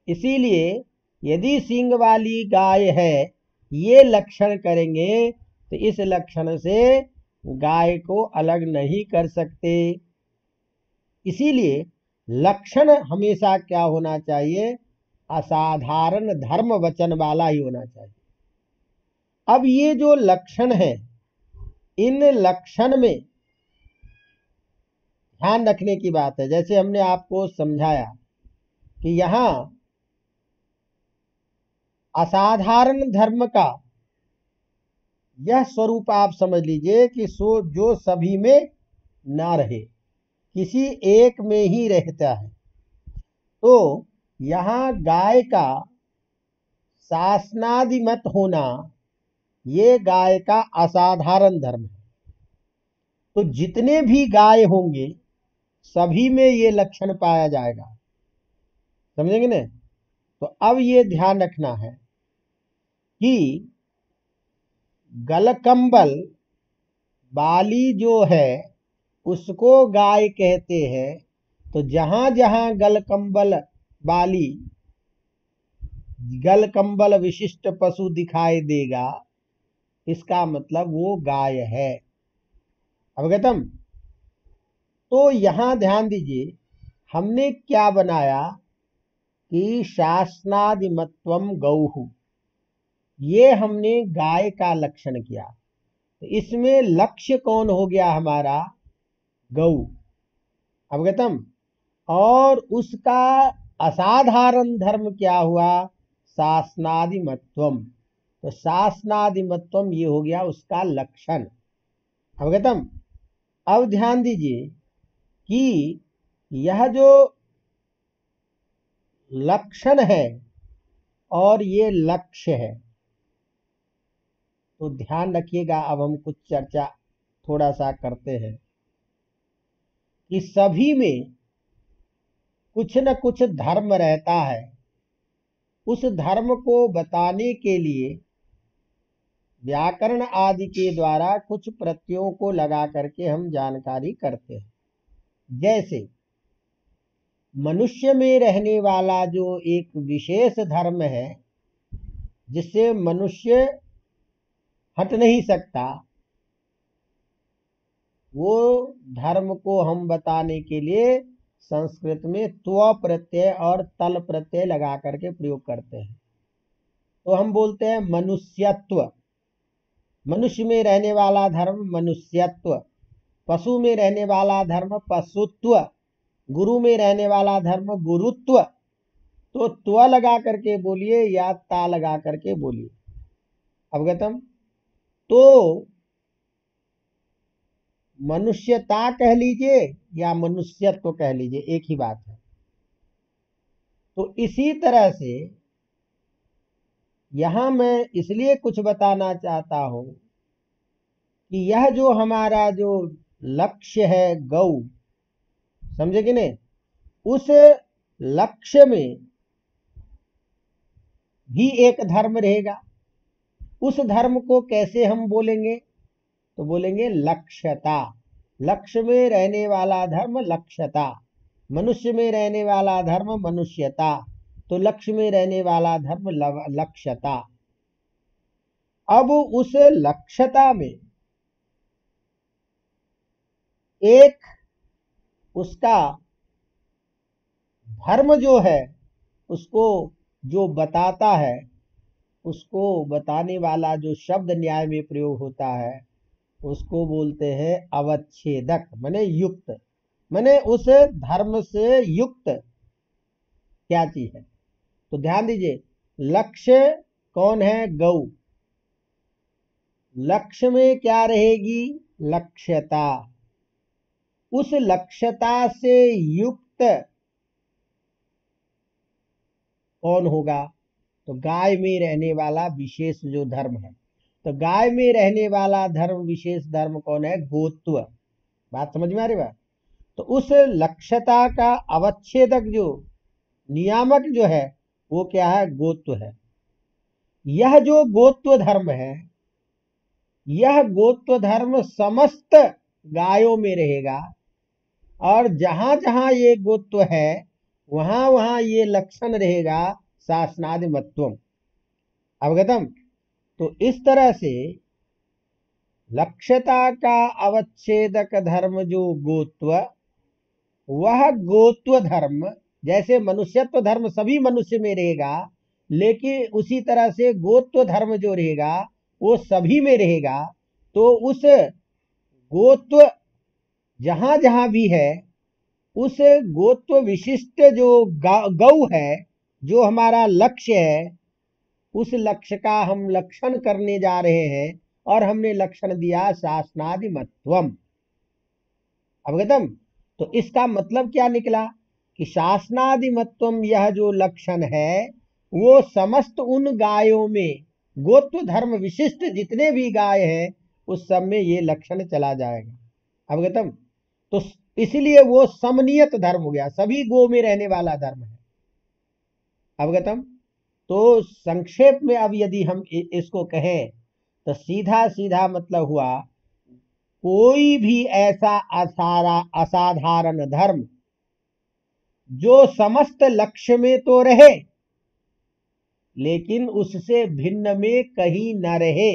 इसीलिए यदि सींग वाली गाय है, ये लक्षण करेंगे तो इस लक्षण से गाय को अलग नहीं कर सकते। इसीलिए लक्षण हमेशा क्या होना चाहिए? असाधारण धर्म वचन वाला ही होना चाहिए। अब ये जो लक्षण है, इन लक्षण में ध्यान रखने की बात है। जैसे हमने आपको समझाया कि यहाँ असाधारण धर्म का यह स्वरूप आप समझ लीजिए कि सो, जो सभी में ना रहे। किसी एक में ही रहता है। तो यहाँ गाय का शासनादिमत होना, ये गाय का असाधारण धर्म है। तो जितने भी गाय होंगे, सभी में ये लक्षण पाया जाएगा। समझेंगे ना? तो अब ये ध्यान रखना है कि गलकंबल बाली जो है उसको गाय कहते हैं तो जहाँ जहाँ गलकंबल बाली, गलकंबल विशिष्ट पशु दिखाई देगा, इसका मतलब वो गाय है। अवगतम तो यहाँ ध्यान दीजिए, हमने क्या बनाया कि शासनादिमत्वम गौहु ये हमने गाय का लक्षण किया। तो इसमें लक्ष्य कौन हो गया हमारा? गौ। अवगतम। और उसका असाधारण धर्म क्या हुआ? शासनादिमत्वम तो शासनादिमत्वम ये हो गया उसका लक्षण। अवगतम। अब ध्यान दीजिए कि यह जो लक्षण है और ये लक्ष्य है तो ध्यान रखिएगा। अब हम कुछ चर्चा थोड़ा सा करते हैं। कि सभी में कुछ न कुछ धर्म रहता है। उस धर्म को बताने के लिए व्याकरण आदि के द्वारा कुछ प्रत्ययों को लगा करके हम जानकारी करते हैं। जैसे, मनुष्य में रहने वाला जो एक विशेष धर्म है, जिससे मनुष्य हट नहीं सकता वो धर्म को हम बताने के लिए संस्कृत में त्व प्रत्यय और तल प्रत्यय लगा करके प्रयोग करते हैं। तो हम बोलते हैं मनुष्यत्व। मनुष्य में रहने वाला धर्म मनुष्यत्व। पशु में रहने वाला धर्म पशुत्व। गुरु में रहने वाला धर्म गुरुत्व। तो त्व लगा करके बोलिए या ता लगा करके बोलिए। अवगतम? तो मनुष्यता कह लीजिए या मनुष्यत्व कह लीजिए, एक ही बात है। तो इसी तरह से यहाँ मैं इसलिए कुछ बताना चाहता हूँ कि यह जो हमारा जो लक्ष्य है गौ, समझे कि नहीं? उस लक्ष्य में भी एक धर्म रहेगा। उस धर्म को कैसे हम बोलेंगे? तो बोलेंगे लक्ष्यता लक्ष्य में रहने वाला धर्म लक्ष्यता मनुष्य में रहने वाला धर्म मनुष्यता। तो लक्ष्य में रहने वाला धर्म लक्ष्यता अब उस लक्ष्यता में एक उसका धर्म जो है, उसको जो बताता है, उसको बताने वाला जो शब्द न्याय में प्रयोग होता है उसको बोलते हैं अवच्छेदक, माने युक्त। माने उस धर्म से युक्त क्या चीज़ है? तो ध्यान दीजिए, लक्ष्य कौन है? गौ लक्ष्य में क्या रहेगी? लक्ष्यता। उस लक्ष्यता से युक्त कौन होगा? तो गाय में रहने वाला विशेष जो धर्म है। तो गाय में रहने वाला धर्म, विशेष धर्म कौन है? गोत्व। बात समझ में आ रही बात तो उस लक्ष्यता का अवच्छेदक जो, नियामक जो है, वो क्या है? गोत्व है। यह जो गोत्व धर्म है, यह गोत्व धर्म समस्त गायों में रहेगा और जहाँ जहाँ ये गोत्व है, वहाँ वहाँ ये लक्षण रहेगा शासनादिमत्वम अवगतम तो इस तरह से लक्ष्यता का अवच्छेदक धर्म जो गोत्व, वह गोत्व धर्म, जैसे मनुष्यत्व धर्म सभी मनुष्य में रहेगा, लेकिन उसी तरह से गोत्व धर्म जो रहेगा, वो सभी में रहेगा तो उस गोत्व जहाँ जहाँ भी है, उस गोत्व विशिष्ट जो गौ है, जो हमारा लक्ष्य है उस लक्ष्य का हम लक्षण करने जा रहे हैं और हमने लक्षण दिया शासनादि मत्वम अवगतम तो इसका मतलब क्या निकला? कि शासनादि मत्वम यह जो लक्षण है, वो समस्त उन गायों में, गोत्व धर्म विशिष्ट जितने भी गाय हैं, उस सब में ये लक्षण चला जाएगा। अवगतम तो इसलिए वो समनियत धर्म हो गया, सभी गो में रहने वाला धर्म है। अवगतम तो संक्षेप में अब यदि हम इसको कहें तो सीधा सीधा मतलब हुआ, कोई भी ऐसा असारा, असाधारण धर्म जो समस्त लक्ष्य में तो रहे, लेकिन उससे भिन्न में कहीं न रहे,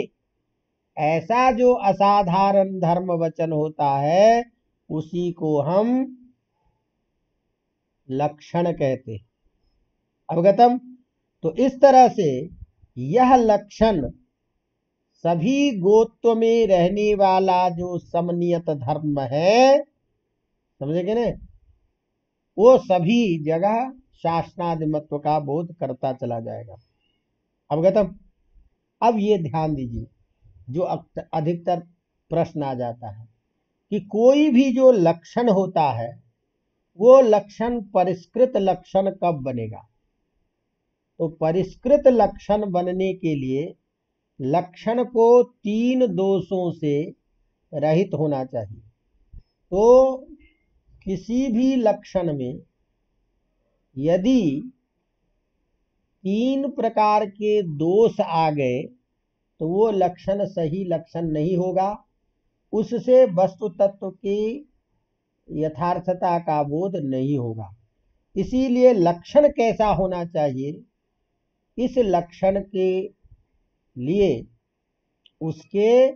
ऐसा जो असाधारण धर्म वचन होता है, उसी को हम लक्षण कहते अवगतम तो इस तरह से यह लक्षण सभी गोत्व में रहने वाला जो समनियत धर्म है समझेंगे ना वो सभी जगह शासनाधिमत्व का बोध करता चला जाएगा। अवगतम अब ये ध्यान दीजिए, जो अधिकतर प्रश्न आ जाता है कि कोई भी जो लक्षण होता है, वो लक्षण परिष्कृत लक्षण कब बनेगा? तो परिष्कृत लक्षण बनने के लिए लक्षण को तीन दोषों से रहित होना चाहिए। तो किसी भी लक्षण में यदि तीन प्रकार के दोष आ गए तो वो लक्षण सही लक्षण नहीं होगा। उससे वस्तु तत्व की यथार्थता का बोध नहीं होगा। इसीलिए लक्षण कैसा होना चाहिए इस लक्षण के लिए उसके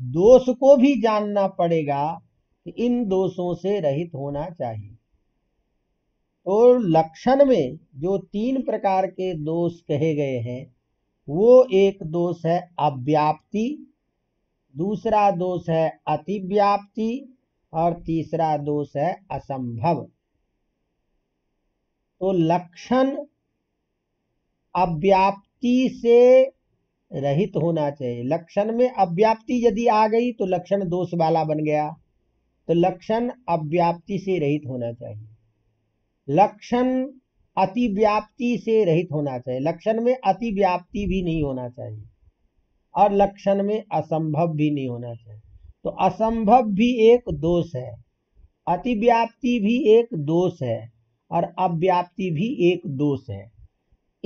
दोष को भी जानना पड़ेगा कि इन दोषों से रहित होना चाहिए। तो लक्षण में जो तीन प्रकार के दोष कहे गए हैं, वो एक दोष है अव्याप्ति, दूसरा दोष है अतिव्याप्ति, और तीसरा दोष है असंभव। तो लक्षण अव्याप्ति से रहित होना चाहिए। लक्षण में अव्याप्ति यदि आ गई तो लक्षण दोष वाला बन गया। तो लक्षण अव्याप्ति से रहित होना चाहिए। लक्षण अतिव्याप्ति से रहित होना चाहिए। लक्षण में अतिव्याप्ति भी नहीं होना चाहिए और लक्षण में असंभव भी नहीं होना चाहिए। तो असंभव भी एक दोष है, अतिव्याप्ति भी एक दोष है और अव्याप्ति भी एक दोष है।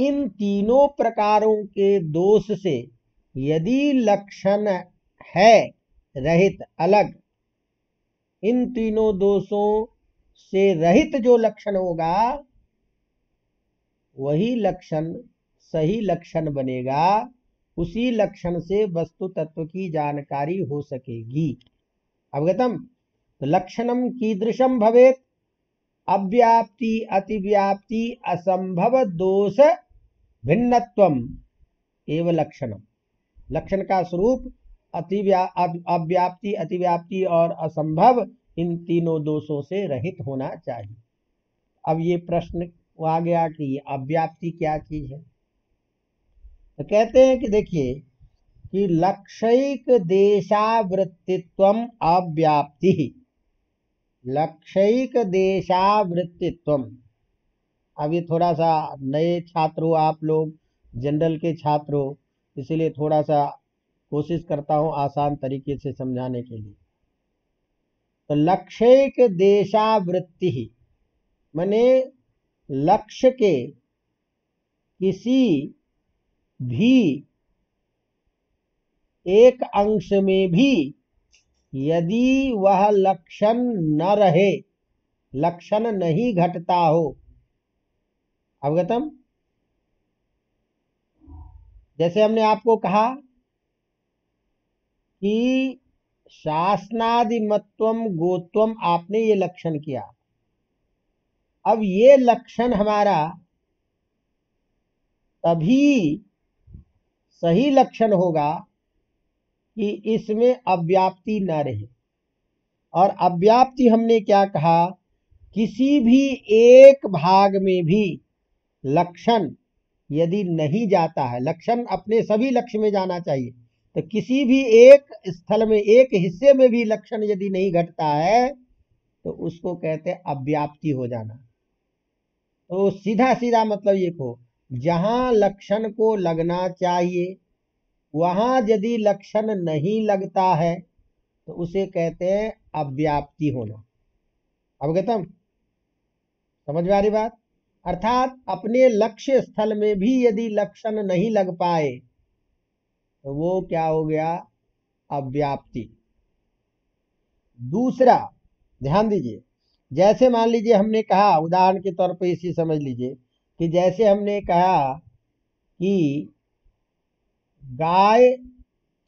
इन तीनों प्रकारों के दोष से यदि लक्षण है रहित अलग, इन तीनों दोषों से रहित जो लक्षण होगा, वही लक्षण, सही लक्षण बनेगा, उसी लक्षण से वस्तु तत्व की जानकारी हो सकेगी। अवगतम तो लक्षणम कीदृशम भवेत, अव्याप्ति, अतिव्याप्ति, असंभव दोष भिन्नत्वम एवं लक्षणम। लक्षण का स्वरूप, अतिव्या अव्याप्ति, अतिव्याप्ति और असंभव, इन तीनों दोषों से रहित होना चाहिए। अब ये प्रश्न आ गया कि अव्याप्ति क्या चीज़ है? तो कहते हैं कि देखिए, कि लक्षिक देशावृत्तित्व अव्याप्ति। लक्षिक देशावृत्तित्व ये थोड़ा सा नए छात्र हो आप लोग जनरल के छात्र हो, इसीलिए थोड़ा सा कोशिश करता हूँ आसान तरीके से समझाने के लिए। तो लक्ष्य के देशावृत्ति ही। मैंने लक्ष्य के किसी भी एक अंश में भी यदि वह लक्षण न रहे, लक्षण नहीं घटता हो अवगतम जैसे हमने आपको कहा कि शासनादिमत्वम गोत्वम आपने ये लक्षण किया। अब ये लक्षण हमारा तभी सही लक्षण होगा कि इसमें अव्याप्ति न रहे। और अव्याप्ति हमने क्या कहा? किसी भी एक भाग में भी लक्षण यदि नहीं जाता है, लक्षण अपने सभी लक्ष्य में जाना चाहिए तो किसी भी एक स्थल में, एक हिस्से में भी लक्षण यदि नहीं घटता है तो उसको कहते हैं अव्याप्ति हो जाना। तो सीधा सीधा मतलब ये को, जहाँ लक्षण को लगना चाहिए, वहाँ यदि लक्षण नहीं लगता है तो उसे कहते हैं अव्याप्ति होना। अवगतम समझ में आ रही बात? अर्थात अपने लक्ष्य स्थल में भी यदि लक्षण नहीं लग पाए तो वो क्या हो गया? अव्याप्ति। दूसरा, ध्यान दीजिए, जैसे मान लीजिए हमने कहा, उदाहरण के तौर पर इसी समझ लीजिए, कि जैसे हमने कहा कि गाय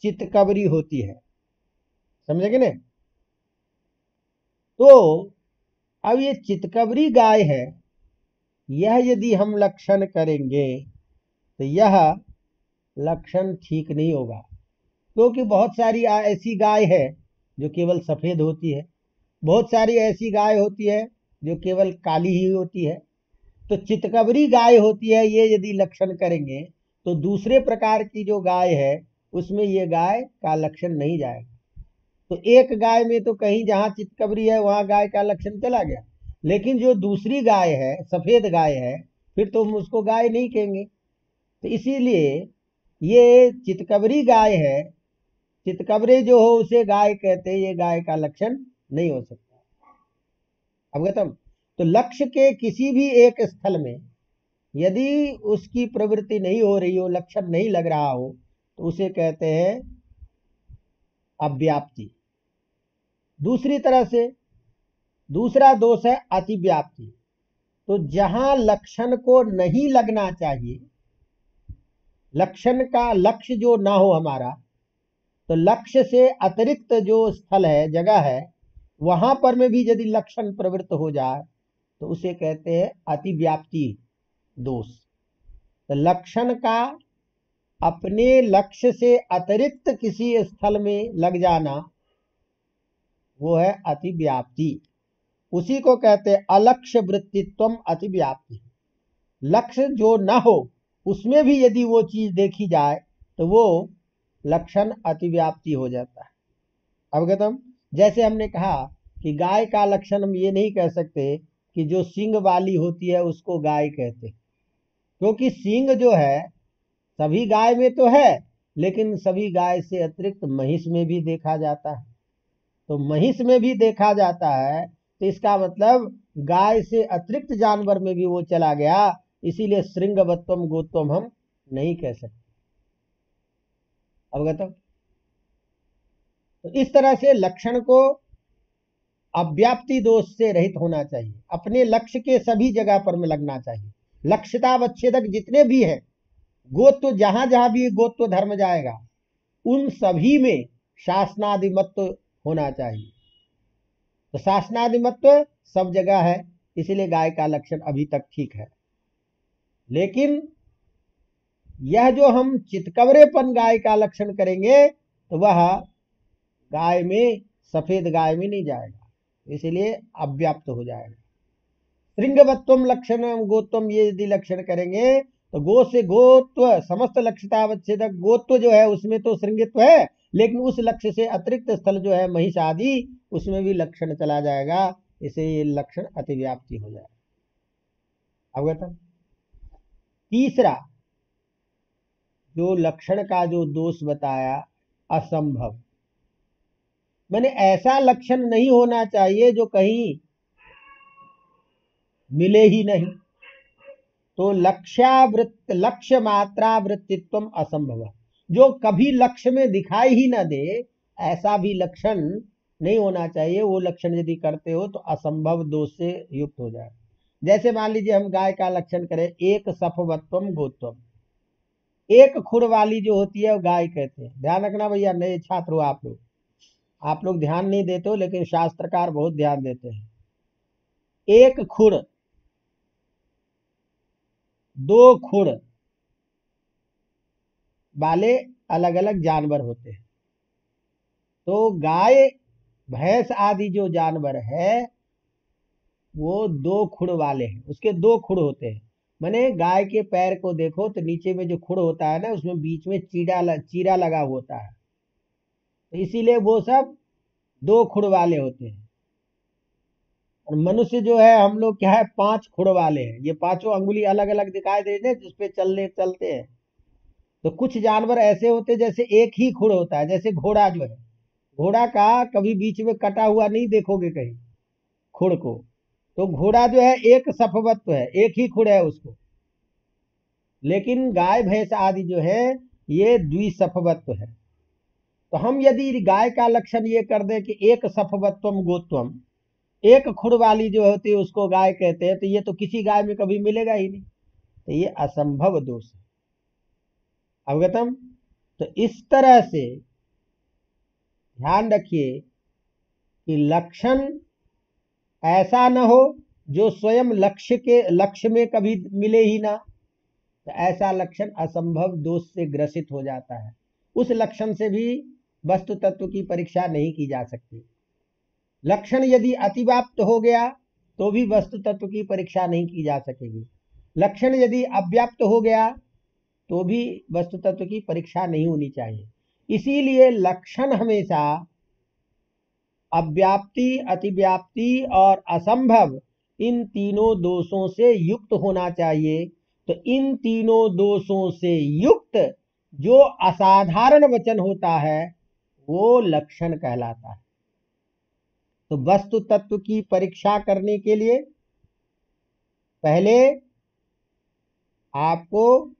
चितकबरी होती है। समझेंगे ना तो अब ये चितकबरी गाय है यह यदि हम लक्षण करेंगे तो यह लक्षण ठीक नहीं होगा। क्योंकि तो बहुत सारी ऐसी गाय है जो केवल सफ़ेद होती है। बहुत सारी ऐसी गाय होती है जो केवल काली ही होती है। तो चितकबरी गाय होती है, ये यदि लक्षण करेंगे तो दूसरे प्रकार की जो गाय है, उसमें ये गाय का लक्षण नहीं जाएगा। तो एक गाय में तो कहीं जहाँ चितकबरी है, वहाँ गाय का लक्षण चला गया। लेकिन जो दूसरी गाय है, सफ़ेद गाय है, फिर तो हम उसको गाय नहीं कहेंगे। तो इसीलिए ये चितकबरी गाय है, चितकबरे जो हो उसे गाय कहते ये गाय का लक्षण नहीं हो सकता। अवगतम तो लक्ष्य के किसी भी एक स्थल में यदि उसकी प्रवृत्ति नहीं हो रही हो, लक्षण नहीं लग रहा हो तो उसे कहते हैं अव्याप्ति। दूसरी तरह से दूसरा दोष है अतिव्याप्ति। तो जहाँ लक्षण को नहीं लगना चाहिए, लक्षण का लक्ष्य जो ना हो हमारा तो लक्ष्य से अतिरिक्त जो स्थल है, जगह है, वहाँ पर में भी यदि लक्षण प्रवृत्त हो जाए तो उसे कहते हैं अतिव्याप्ति दोष। तो लक्षण का अपने लक्ष्य से अतिरिक्त किसी स्थल में लग जाना, वो है अतिव्याप्ति। उसी को कहते अलक्ष्य वृत्तित्व अतिव्याप्ति। लक्ष्य जो न हो, उसमें भी यदि वो चीज़ देखी जाए तो वो लक्षण अतिव्याप्ति हो जाता है। अवगतम जैसे हमने कहा कि गाय का लक्षण हम ये नहीं कह सकते कि जो सिंग वाली होती है, उसको गाय कहते क्योंकि सिंग जो है, सभी गाय में तो है, लेकिन सभी गाय से अतिरिक्त महिष में भी देखा जाता है। तो महिष में भी देखा जाता है तो इसका मतलब गाय से अतिरिक्त जानवर में भी वो चला गया, इसीलिए श्रृंगवत्वम गोत्वम हम नहीं कह सकते। अवगत तो इस तरह से लक्षण को अव्याप्ति दोष से रहित होना चाहिए। अपने लक्ष्य के सभी जगह पर में लगना चाहिए। लक्ष्यतावच्छेदक जितने भी हैं गोत्व जहाँ जहाँ भी गोत्व धर्म जाएगा, उन सभी में शासनादिमत्व होना चाहिए। तो शासनादिमत्व सब जगह है, इसीलिए गाय का लक्षण अभी तक ठीक है। लेकिन यह जो हम चितकवरेपन गाय का लक्षण करेंगे तो वह गाय में, सफ़ेद गाय में नहीं जाएगा, इसलिए अव्याप्त हो जाएगा। श्रृंगवत्व लक्षण गोत्वम ये यदि लक्षण करेंगे तो गो से गोत्व, समस्त लक्ष्यतावच्छेदक गोत्व जो है, उसमें तो श्रृंगित्व है लेकिन उस लक्ष्य से अतिरिक्त स्थल जो है महिष आदि उसमें भी लक्षण चला जाएगा। इसे ये लक्षण अतिव्याप्ति हो जाएगा। अवगत तीसरा, जो लक्षण का जो दोष बताया, असंभव। मैंने ऐसा लक्षण नहीं होना चाहिए जो कहीं मिले ही नहीं। तो लक्ष्यावृत्त, लक्ष्य मात्रा वृत्तित्व असंभव जो कभी लक्ष्य में दिखाई ही ना दे, ऐसा भी लक्षण नहीं होना चाहिए। वो लक्षण यदि करते हो तो असंभव दोष से युक्त हो जाए। जैसे मान लीजिए हम गाय का लक्षण करें, एक सफवत्वम गोत्वम। एक खुर वाली जो होती है, वो गाय कहते हैं। ध्यान रखना भैया नए छात्र हो आप लोग। आप लोग ध्यान नहीं देते हो, लेकिन शास्त्रकार बहुत ध्यान देते हैं। एक खुर, दो खुर वाले अलग अलग जानवर होते हैं। तो गाय, भैंस आदि जो जानवर है, वो दो खुड़ वाले हैं। उसके दो खुड़ होते हैं। मैंने गाय के पैर को देखो तो नीचे में जो खुड़ होता है ना, उसमें बीच में चीड़ा चीरा लगा होता है। तो इसीलिए वो सब दो खुड़ वाले होते हैं। और मनुष्य जो है, हम लोग क्या है, पाँच खुड़ वाले हैं। ये पाँचों अंगुली अलग अलग दिखाई दे रहे जिसपे चलने, चलते हैं। तो कुछ जानवर ऐसे होते जैसे एक ही खुड़ होता है, जैसे घोड़ा जो है। घोड़ा का कभी बीच में कटा हुआ नहीं देखोगे कहीं, खुड़ को। तो घोड़ा जो है, एक सफवत्व है, एक ही खुड़ है उसको। लेकिन गाय, भैंस आदि जो है, ये द्विसफवत्व है। तो हम यदि गाय का लक्षण ये कर दे कि एक सफवत्वम गोत्वम, एक खुर वाली जो होती है उसको गाय कहते हैं तो ये तो किसी गाय में कभी मिलेगा ही नहीं। तो ये असंभव दोष है। अवगतम? तो इस तरह से ध्यान रखिए कि लक्षण ऐसा न हो जो स्वयं लक्ष्य के, लक्ष्य में कभी मिले ही ना। तो ऐसा लक्षण असंभव दोष से ग्रसित हो जाता है। उस लक्षण से भी वस्तु तत्व की परीक्षा नहीं की जा सकती। लक्षण यदि अतिव्याप्त हो गया तो भी वस्तु तत्व की परीक्षा नहीं की जा सकेगी। लक्षण यदि अव्याप्त हो गया तो भी वस्तु तत्व की परीक्षा नहीं होनी चाहिए। इसीलिए लक्षण हमेशा अव्याप्ति, अतिव्याप्ति और असंभव इन तीनों दोषों से युक्त होना चाहिए। तो इन तीनों दोषों से युक्त जो असाधारण वचन होता है, वो लक्षण कहलाता है। तो वस्तु तत्व की परीक्षा करने के लिए पहले आपको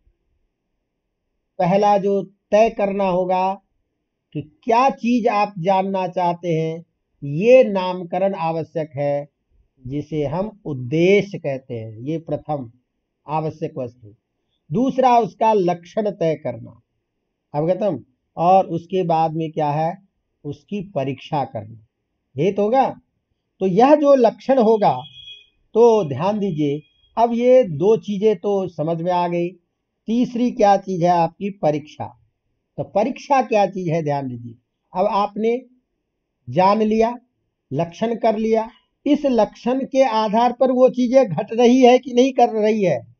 पहला जो तय करना होगा कि क्या चीज़ आप जानना चाहते हैं, ये नामकरण आवश्यक है, जिसे हम उद्देश्य कहते हैं। ये प्रथम आवश्यक वस्तु। दूसरा, उसका लक्षण तय करना। अवगतम और उसके बाद में क्या है? उसकी परीक्षा करना। ये तो होगा। तो यह जो लक्षण होगा तो ध्यान दीजिए। अब ये दो चीज़ें तो समझ में आ गई। तीसरी क्या चीज़ है आपकी? परीक्षा। तो परीक्षा क्या चीज़ है? ध्यान दीजिए। अब आपने जान लिया, लक्षण कर लिया। इस लक्षण के आधार पर वो चीज़ें घट रही है कि नहीं कर रही है?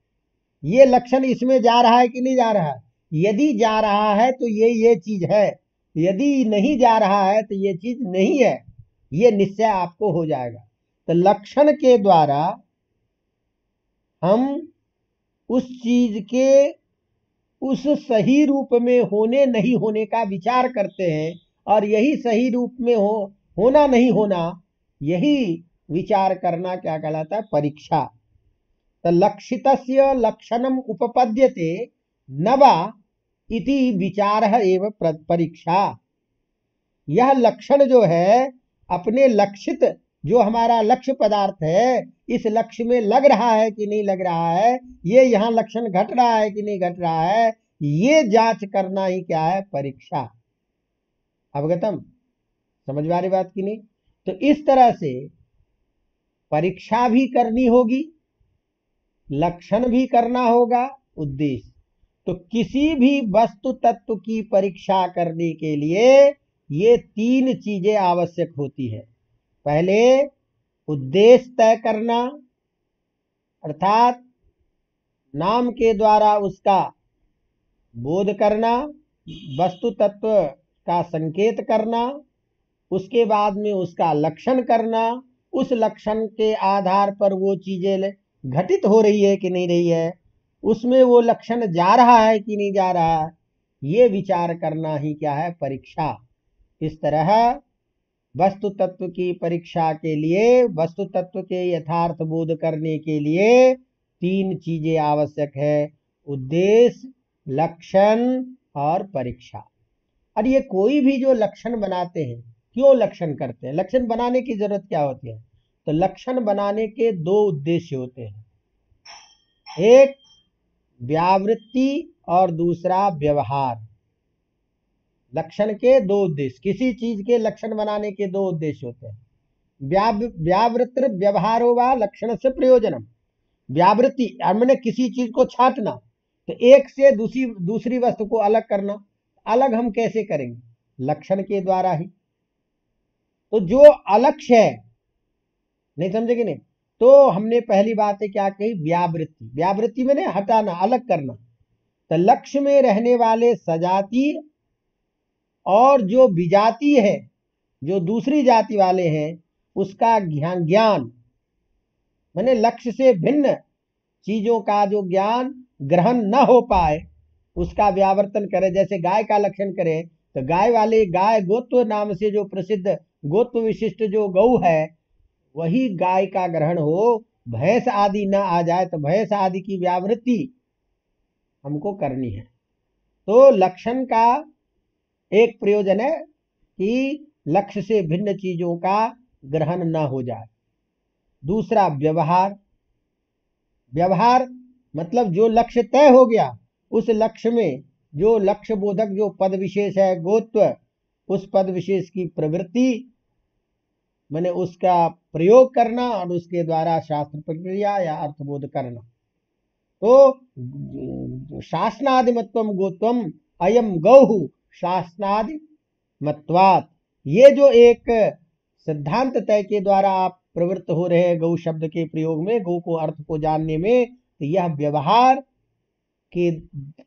ये लक्षण इसमें जा रहा है कि नहीं जा रहा है? यदि जा रहा है तो ये ये चीज़ है। यदि नहीं जा रहा है तो ये चीज़ नहीं है। ये निश्चय आपको हो जाएगा। तो लक्षण के द्वारा हम उस चीज़ के उस सही रूप में होने नहीं होने का विचार करते हैं और यही सही रूप में हो, होना नहीं होना, यही विचार करना क्या कहलाता है? परीक्षा। तो लक्षित लक्षणम उपपद्यते, नवा इति विचार एवं परीक्षा। यह लक्षण जो है, अपने लक्षित जो हमारा लक्ष्य पदार्थ है, इस लक्ष्य में लग रहा है कि नहीं लग रहा है, ये यहाँ लक्षण घट रहा है कि नहीं घट रहा है, ये जाँच करना ही क्या है? परीक्षा। अवगतम? समझ रही बात की नहीं? तो इस तरह से परीक्षा भी करनी होगी, लक्षण भी करना होगा, उद्देश्य। तो किसी भी वस्तु तत्व की परीक्षा करने के लिए ये तीन चीज़ें आवश्यक होती है। पहले उद्देश्य तय करना, अर्थात नाम के द्वारा उसका बोध करना, वस्तु तत्व का संकेत करना, उसके बाद में उसका लक्षण करना, उस लक्षण के आधार पर वो चीज़ें घटित हो रही है कि नहीं रही है, उसमें वो लक्षण जा रहा है कि नहीं जा रहा है ये विचार करना ही क्या है, परीक्षा। इस तरह वस्तु तत्व की परीक्षा के लिए वस्तु तत्व के यथार्थ बोध करने के लिए तीन चीज़ें आवश्यक है, उद्देश्य, लक्षण और परीक्षा। और ये कोई भी जो लक्षण बनाते हैं, क्यों लक्षण करते हैं? लक्षण बनाने की ज़रूरत क्या होती है? तो लक्षण बनाने के दो उद्देश्य होते हैं। एक, व्यावृत्ति और दूसरा, व्यवहार। लक्षण के दो उद्देश्य। किसी चीज़ के लक्षण बनाने के दो उद्देश्य होते हैं। व्यावृत व्यवहार होगा लक्षण से प्रयोजनम। व्यावृत्ति मैंने किसी चीज़ को छाटना तो एक से दूसरी दूसरी वस्तु को अलग करना, अलग हम कैसे करेंगे? लक्षण के द्वारा ही। तो जो अलक्ष्य है, नहीं समझे कि नहीं? तो हमने पहली बात है क्या कही? व्यावृत्ति। व्यावृत्ति में हटाना, अलग करना। तो लक्ष्य में रहने वाले सजाती और जो विजाति है, जो दूसरी जाति वाले हैं, उसका ज्ञान ज्ञान, मैंने लक्ष्य से भिन्न चीज़ों का जो ज्ञान ग्रहण न हो पाए, उसका व्यावर्तन करे। जैसे गाय का लक्षण करे तो गाय वाले, गाय गोत्व नाम से जो प्रसिद्ध गोत्व विशिष्ट जो गौ है, वही गाय का ग्रहण हो, भैंस आदि न आ जाए तो भैंस आदि की व्यावृत्ति हमको करनी है। तो लक्षण का एक प्रयोजन है कि लक्ष्य से भिन्न चीज़ों का ग्रहण न हो जाए। दूसरा, व्यवहार। व्यवहार मतलब जो लक्ष्य तय हो गया, उस लक्ष्य में जो लक्ष्य बोधक जो पद विशेष है गोत्व, उस पद विशेष की प्रवृत्ति, मैंने उसका प्रयोग करना और उसके द्वारा शास्त्र प्रक्रिया या अर्थबोध करना। तो शासनादिमत्व गोत्वम अयम गौ शासनादि मत्वात। ये जो एक सिद्धांत तय के द्वारा आप प्रवृत्त हो रहे हैं गौ शब्द के प्रयोग में गौ को अर्थ को जानने में तो यह व्यवहार के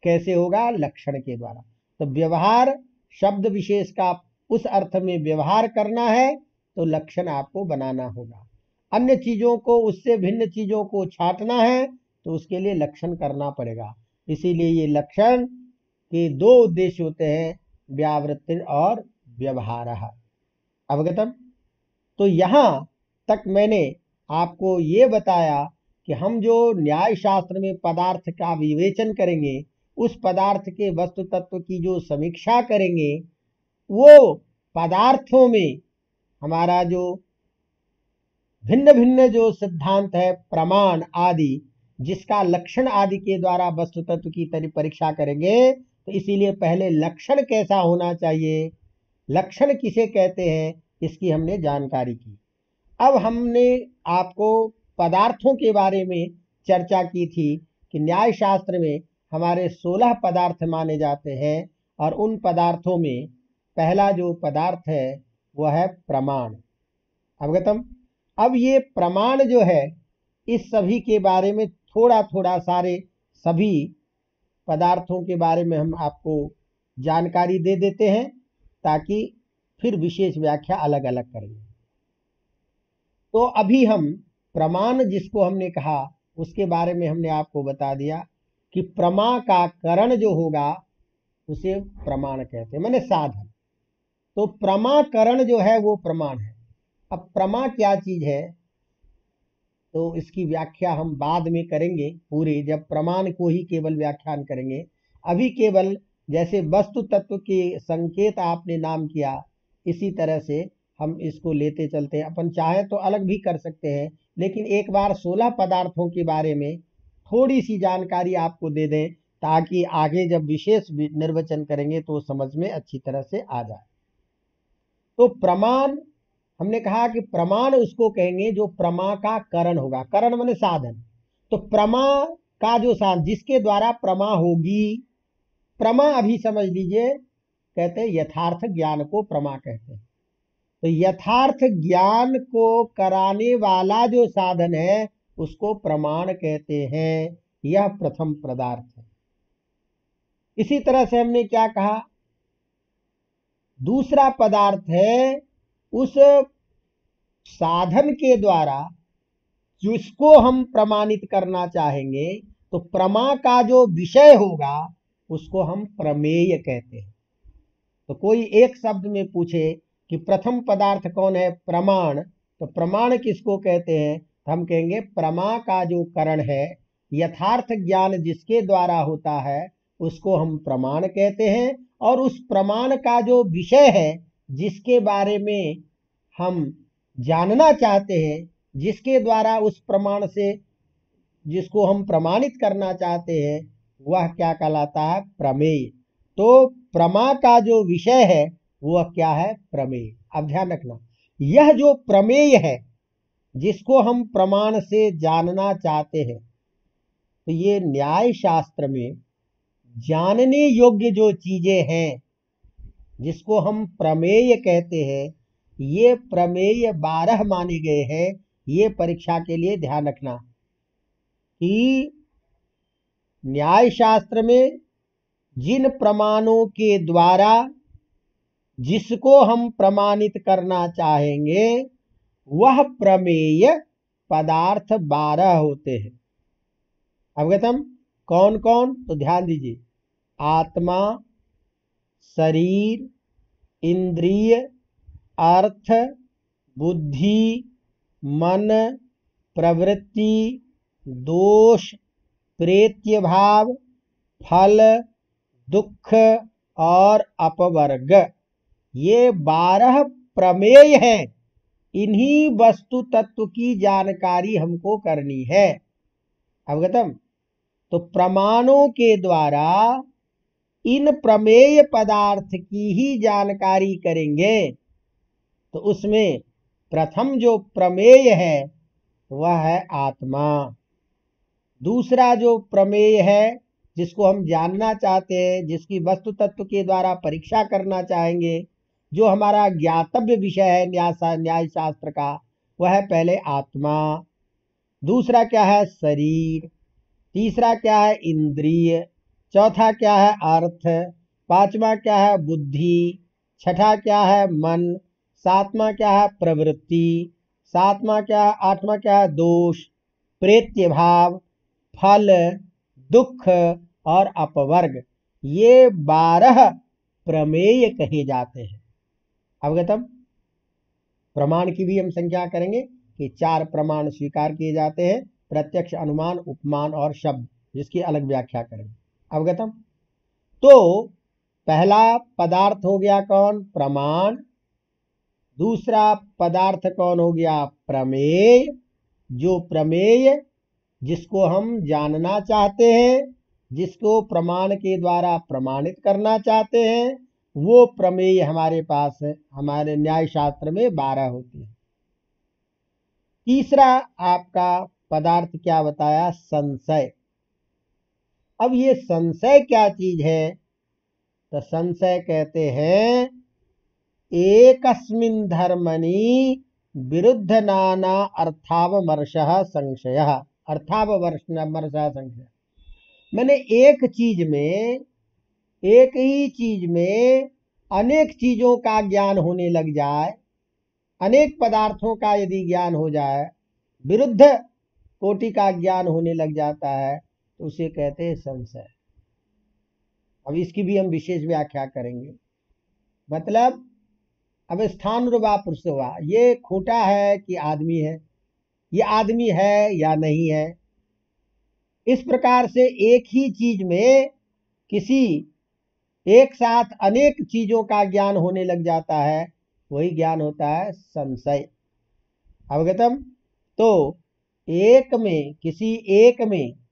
कैसे होगा? लक्षण के द्वारा। तो व्यवहार शब्द विशेष का उस अर्थ में व्यवहार करना है तो लक्षण आपको बनाना होगा। अन्य चीज़ों को, उससे भिन्न चीज़ों को छाटना है तो उसके लिए लक्षण करना पड़ेगा। इसीलिए ये लक्षण के दो उद्देश्य होते हैं, व्यावृत्ति और व्यवहार। अवगतम? तो यहाँ तक मैंने आपको ये बताया कि हम जो न्याय शास्त्र में पदार्थ का विवेचन करेंगे, उस पदार्थ के वस्तु तत्व की जो समीक्षा करेंगे, वो पदार्थों में हमारा जो भिन्न भिन्न जो सिद्धांत है, प्रमाण आदि, जिसका लक्षण आदि के द्वारा वस्तु तत्व की परीक्षा करेंगे तो इसीलिए पहले लक्षण कैसा होना चाहिए? लक्षण किसे कहते हैं? इसकी हमने जानकारी की। अब हमने आपको पदार्थों के बारे में चर्चा की थी कि न्याय शास्त्र में हमारे सोलह पदार्थ माने जाते हैं और उन पदार्थों में पहला जो पदार्थ है, वह है प्रमाण। अवगतम अब ये प्रमाण जो है, इस सभी के बारे में थोड़ा थोड़ा सारे सभी पदार्थों के बारे में हम आपको जानकारी दे देते हैं ताकि फिर विशेष व्याख्या अलग अलग करेंगे। तो अभी हम प्रमाण जिसको हमने कहा, उसके बारे में हमने आपको बता दिया कि प्रमा का करण जो होगा, उसे प्रमाण कहते हैं, मैंने साधन। तो प्रमाकरण जो है, वो प्रमाण है। अब प्रमा क्या चीज़ है? तो इसकी व्याख्या हम बाद में करेंगे पूरे, जब प्रमाण को ही केवल व्याख्यान करेंगे। अभी केवल जैसे वस्तु तत्व के संकेत आपने नाम किया, इसी तरह से हम इसको लेते चलते हैं। अपन चाहे तो अलग भी कर सकते हैं, लेकिन एक बार सोलह पदार्थों के बारे में थोड़ी सी जानकारी आपको दे दें, ताकि आगे जब विशेष निर्वचन करेंगे तो समझ में अच्छी तरह से आ जाए। तो प्रमाण हमने कहा कि प्रमाण उसको कहेंगे जो प्रमा का करण होगा। करण मैंने साधन। तो प्रमा का जो साधन, जिसके द्वारा प्रमा होगी, प्रमा अभी समझ लीजिए, कहते यथार्थ ज्ञान को प्रमा कहते हैं। तो यथार्थ ज्ञान को कराने वाला जो साधन है, उसको प्रमाण कहते हैं। यह प्रथम पदार्थ है। इसी तरह से हमने क्या कहा? दूसरा पदार्थ है उस साधन के द्वारा जिसको हम प्रमाणित करना चाहेंगे तो प्रमा का जो विषय होगा, उसको हम प्रमेय कहते हैं। तो कोई एक शब्द में पूछे कि प्रथम पदार्थ कौन है? प्रमाण। तो प्रमाण किसको कहते हैं? तो हम कहेंगे, प्रमा का जो करण है, यथार्थ ज्ञान जिसके द्वारा होता है, उसको हम प्रमाण कहते हैं। और उस प्रमाण का जो विषय है जिसके बारे में हम जानना चाहते हैं, जिसके द्वारा उस प्रमाण से, जिसको हम प्रमाणित करना चाहते हैं, वह क्या कहलाता है? प्रमेय। तो प्रमा का जो विषय है, वह क्या है? प्रमेय। अब ध्यान रखना, यह जो प्रमेय है, जिसको हम प्रमाण से जानना चाहते हैं तो ये न्याय शास्त्र में जानने योग्य जो चीज़ें हैं जिसको हम प्रमेय कहते हैं, ये प्रमेय बारह माने गए हैं, ये परीक्षा के लिए ध्यान रखना कि न्याय शास्त्र में जिन प्रमाणों के द्वारा जिसको हम प्रमाणित करना चाहेंगे, वह प्रमेय पदार्थ बारह होते हैं। अवगतम कौन कौन तो ध्यान दीजिए। आत्मा शरीर, इंद्रिय, अर्थ, बुद्धि, मन, प्रवृत्ति, दोष प्रेत्य भाव फल, दुख और अपवर्ग। ये बारह प्रमेय हैं। इन्हीं वस्तु तत्व की जानकारी हमको करनी है। अवगतम तो प्रमाणों के द्वारा इन प्रमेय पदार्थ की ही जानकारी करेंगे तो उसमें प्रथम जो प्रमेय है, वह है आत्मा। दूसरा जो प्रमेय है, जिसको हम जानना चाहते हैं, जिसकी वस्तु तत्व के द्वारा परीक्षा करना चाहेंगे, जो हमारा ज्ञातव्य विषय है न्याय न्याय शास्त्र का, वह है पहले आत्मा। दूसरा क्या है? शरीर। तीसरा क्या है? इंद्रिय। चौथा क्या है? अर्थ पांचवा क्या है? बुद्धि। छठा क्या है? मन। सातवां क्या है? प्रवृत्ति। सातवां क्या है? आठवां क्या है? दोष। प्रेत्य भाव फल, दुख और अपवर्ग। ये बारह प्रमेय कहे जाते हैं। अवगतम? प्रमाण की भी हम संख्या करेंगे कि चार प्रमाण स्वीकार किए जाते हैं। प्रत्यक्ष अनुमान, उपमान और शब्द, जिसकी अलग व्याख्या करेंगे। अवगतम तो पहला पदार्थ हो गया कौन? प्रमाण। दूसरा पदार्थ कौन हो गया? प्रमेय। जो प्रमेय जिसको हम जानना चाहते हैं, जिसको प्रमाण के द्वारा प्रमाणित करना चाहते हैं, वो प्रमेय हमारे पास है हमारे न्याय शास्त्र में बारह होते हैं। तीसरा आपका पदार्थ क्या बताया? संशय। अब ये संशय क्या चीज़ है? तो संशय कहते हैं, एकस्मिन धर्मनि विरुद्ध नाना अर्थावमर्श संशय। अर्थावमर्श संशय। मैंने एक चीज़ में, एक ही चीज़ में अनेक चीज़ों का ज्ञान होने लग जाए, अनेक पदार्थों का यदि ज्ञान हो जाए, विरुद्ध कोटि का ज्ञान होने लग जाता है तो उसे कहते हैं संशय। अब इसकी भी हम विशेष व्याख्या करेंगे। मतलब अब स्थान रुबा पुरुष हुआ। ये खूंटा है कि आदमी है। ये आदमी है या नहीं है? इस प्रकार से एक ही चीज़ में किसी एक साथ अनेक चीज़ों का ज्ञान होने लग जाता है, वही ज्ञान होता है संशय। अवगतम? तो एक में, किसी एक में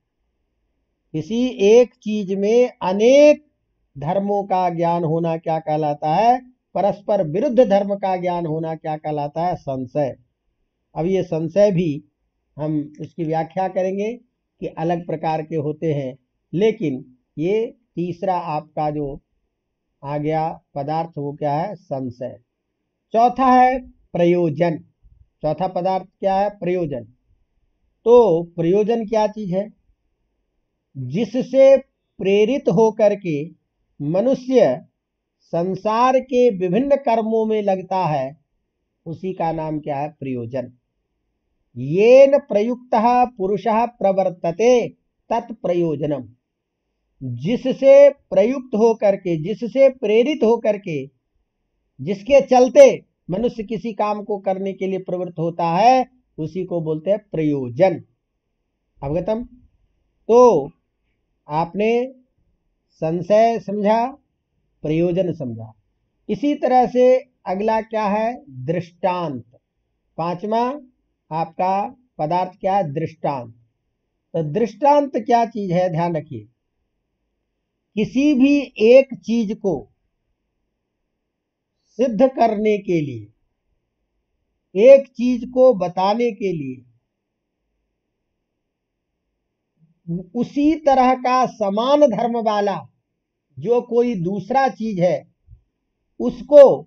किसी एक चीज़ में अनेक धर्मों का ज्ञान होना क्या कहलाता है? परस्पर विरुद्ध धर्म का ज्ञान होना क्या कहलाता है? संशय। अब ये संशय भी हम इसकी व्याख्या करेंगे कि अलग प्रकार के होते हैं। लेकिन ये तीसरा आपका जो आ गया पदार्थ, वो क्या है? संशय। चौथा है प्रयोजन। चौथा पदार्थ क्या है? प्रयोजन। तो प्रयोजन क्या चीज़ है? जिससे प्रेरित होकर के मनुष्य संसार के विभिन्न कर्मों में लगता है, उसी का नाम क्या है? प्रयोजन। येन प्रयुक्त पुरुष प्रवर्तते तत्प्रयोजनम जिससे प्रयुक्त होकर के, जिससे प्रेरित होकर के, जिसके चलते मनुष्य किसी काम को करने के लिए प्रवृत्त होता है, उसी को बोलते हैं प्रयोजन। अवगतम? तो आपने संशय समझा, प्रयोजन समझा। इसी तरह से अगला क्या है? दृष्टांत। पांचवा आपका पदार्थ क्या है? दृष्टांत। तो दृष्टांत क्या चीज़ है? ध्यान रखिए। किसी भी एक चीज़ को सिद्ध करने के लिए, एक चीज़ को बताने के लिए उसी तरह का समान धर्म वाला जो कोई दूसरा चीज़ है, उसको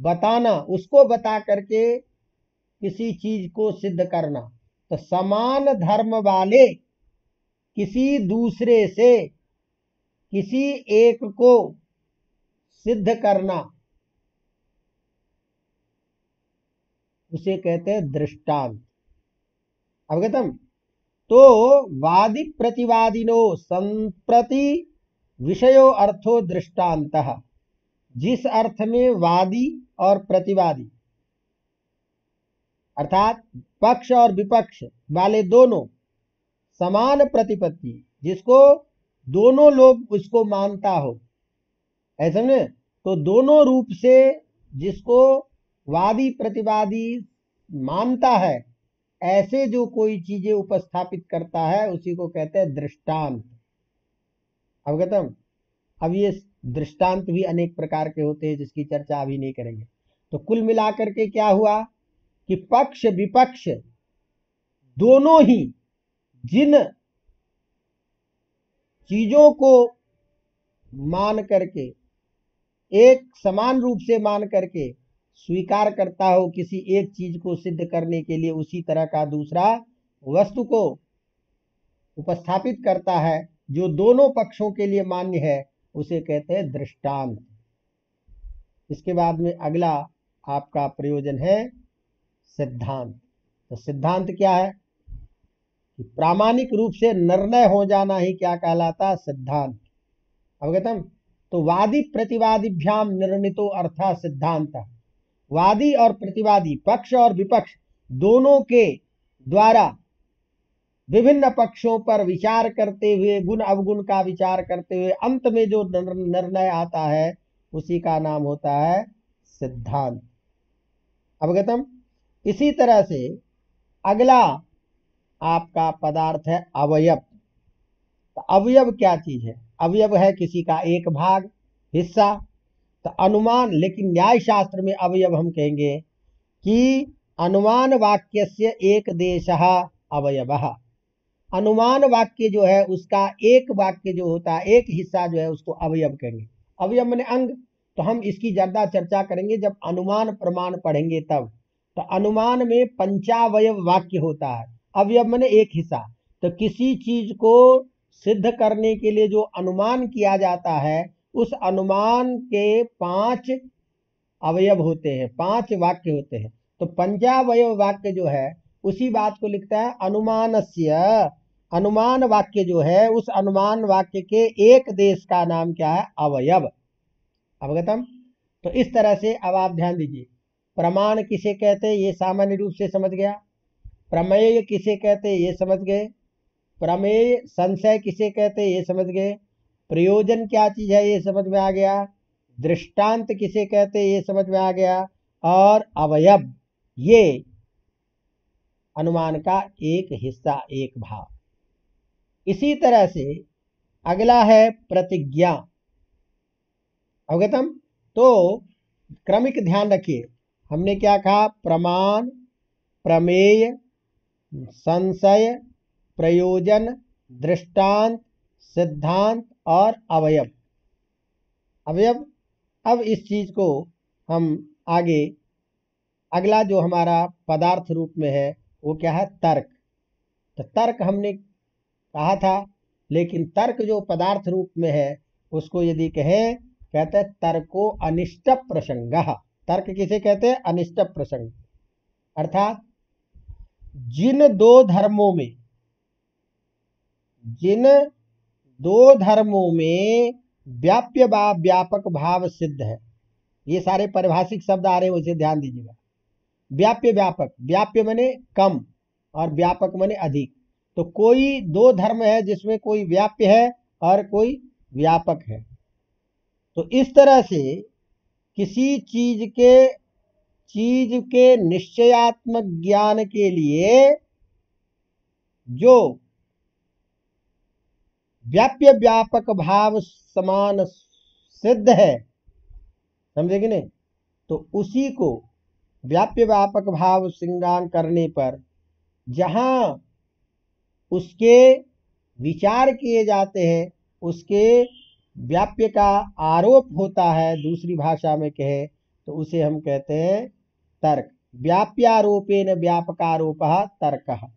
बताना, उसको बता करके किसी चीज़ को सिद्ध करना। तो समान धर्म वाले किसी दूसरे से किसी एक को सिद्ध करना, उसे कहते हैं दृष्टांत। अवगतम तो वादी प्रतिवादिनो संप्रति विषयो अर्थो दृष्टांत जिस अर्थ में वादी और प्रतिवादी, अर्थात पक्ष और विपक्ष वाले दोनों समान प्रतिपत्ति, जिसको दोनों लोग उसको मानता हो। ऐसे में तो दोनों रूप से जिसको वादी प्रतिवादी मानता है ऐसे जो कोई चीज़ें उपस्थापित करता है, उसी को कहते हैं दृष्टांत। अवगतम अब ये दृष्टांत भी अनेक प्रकार के होते हैं जिसकी चर्चा अभी नहीं करेंगे। तो कुल मिलाकर के क्या हुआ कि पक्ष विपक्ष दोनों ही जिन चीज़ों को मान करके, एक समान रूप से मान करके स्वीकार करता हो किसी एक चीज़ को सिद्ध करने के लिए उसी तरह का दूसरा वस्तु को उपस्थापित करता है, जो दोनों पक्षों के लिए मान्य है, उसे कहते हैं दृष्टांत। इसके बाद में अगला आपका प्रयोजन है सिद्धांत। तो सिद्धांत क्या है? कि प्रामाणिक रूप से निर्णय हो जाना ही क्या कहलाता सिद्धांत। अवगतम? तो वादी प्रतिवादीभ्याम निर्णितो अर्था सिद्धांत। वादी और प्रतिवादी, पक्ष और विपक्ष, दोनों के द्वारा विभिन्न पक्षों पर विचार करते हुए, गुण अवगुण का विचार करते हुए, अंत में जो निर्णय आता है, उसी का नाम होता है सिद्धांत। अवगतम? इसी तरह से अगला आपका पदार्थ है अवयव। तो अवयव क्या चीज़ है? अवयव है किसी का एक भाग, हिस्सा तो अनुमान, लेकिन न्याय शास्त्र में अवयव हम कहेंगे कि अनुमान वाक्य से एक देश अवयव। अनुमान वाक्य जो है, उसका एक वाक्य जो होता है, एक हिस्सा जो है, उसको अवयव कहेंगे। अवयव मैंने अंग। तो हम इसकी ज़्यादा चर्चा करेंगे जब अनुमान प्रमाण पढ़ेंगे तब। तो अनुमान में पंचावय वाक्य होता है। अवयव मैंने एक हिस्सा। तो किसी चीज़ को सिद्ध करने के लिए जो अनुमान किया जाता है उस अनुमान के पाँच अवयव होते हैं, पाँच वाक्य होते हैं। तो पंचावय वाक्य जो है, उसी बात को लिखता है अनुमानस्य। अनुमान वाक्य जो है, उस अनुमान वाक्य के एक देश का नाम क्या है? अवयव। अवगतम तो इस तरह से अब आप ध्यान दीजिए। प्रमाण किसे कहते हैं, ये सामान्य रूप से समझ गया। प्रमेय किसे कहते हैं, ये समझ गए। प्रमेय संशय किसे कहते हैं, ये समझ गए। प्रयोजन क्या चीज़ है ये समझ में आ गया? दृष्टांत किसे कहते ये समझ में आ गया? और अवयव, ये अनुमान का एक हिस्सा, एक भाव इसी तरह से अगला है प्रतिज्ञा। अवगतम तो क्रमिक ध्यान रखिए। हमने क्या कहा? प्रमाण, प्रमेय, संशय, प्रयोजन, दृष्टांत, सिद्धांत और अवयव। अवयव, अब इस चीज़ को हम आगे, अगला जो हमारा पदार्थ रूप में है, वो क्या है? तर्क। तो तर्क हमने कहा था, लेकिन तर्क जो पदार्थ रूप में है, उसको यदि कहें, कहते हैं तर्को अनिष्ट प्रसंग। तर्क किसे कहते हैं? अनिष्ट प्रसंग। अर्थात, जिन दो धर्मों में, जिन दो धर्मों में व्याप्य बा, व्यापक भाव सिद्ध है। ये सारे परिभाषिक शब्द आ रहे हैं, उसे ध्यान दीजिएगा। व्याप्य व्यापक, व्याप्य मने कम और व्यापक मने अधिक। तो कोई दो धर्म है जिसमें कोई व्याप्य है और कोई व्यापक है। तो इस तरह से किसी चीज़ के चीज़ के निश्चयात्मक ज्ञान के लिए जो व्याप्य व्यापक भाव समान सिद्ध है। समझे कि नहीं? तो उसी को व्याप्य व्यापक भाव सिंगांग करने पर जहाँ उसके विचार किए जाते हैं, उसके व्याप्य का आरोप होता है, दूसरी भाषा में कहे तो उसे हम कहते हैं तर्क। व्याप्यारोपेन व्यापकारोप तर्क।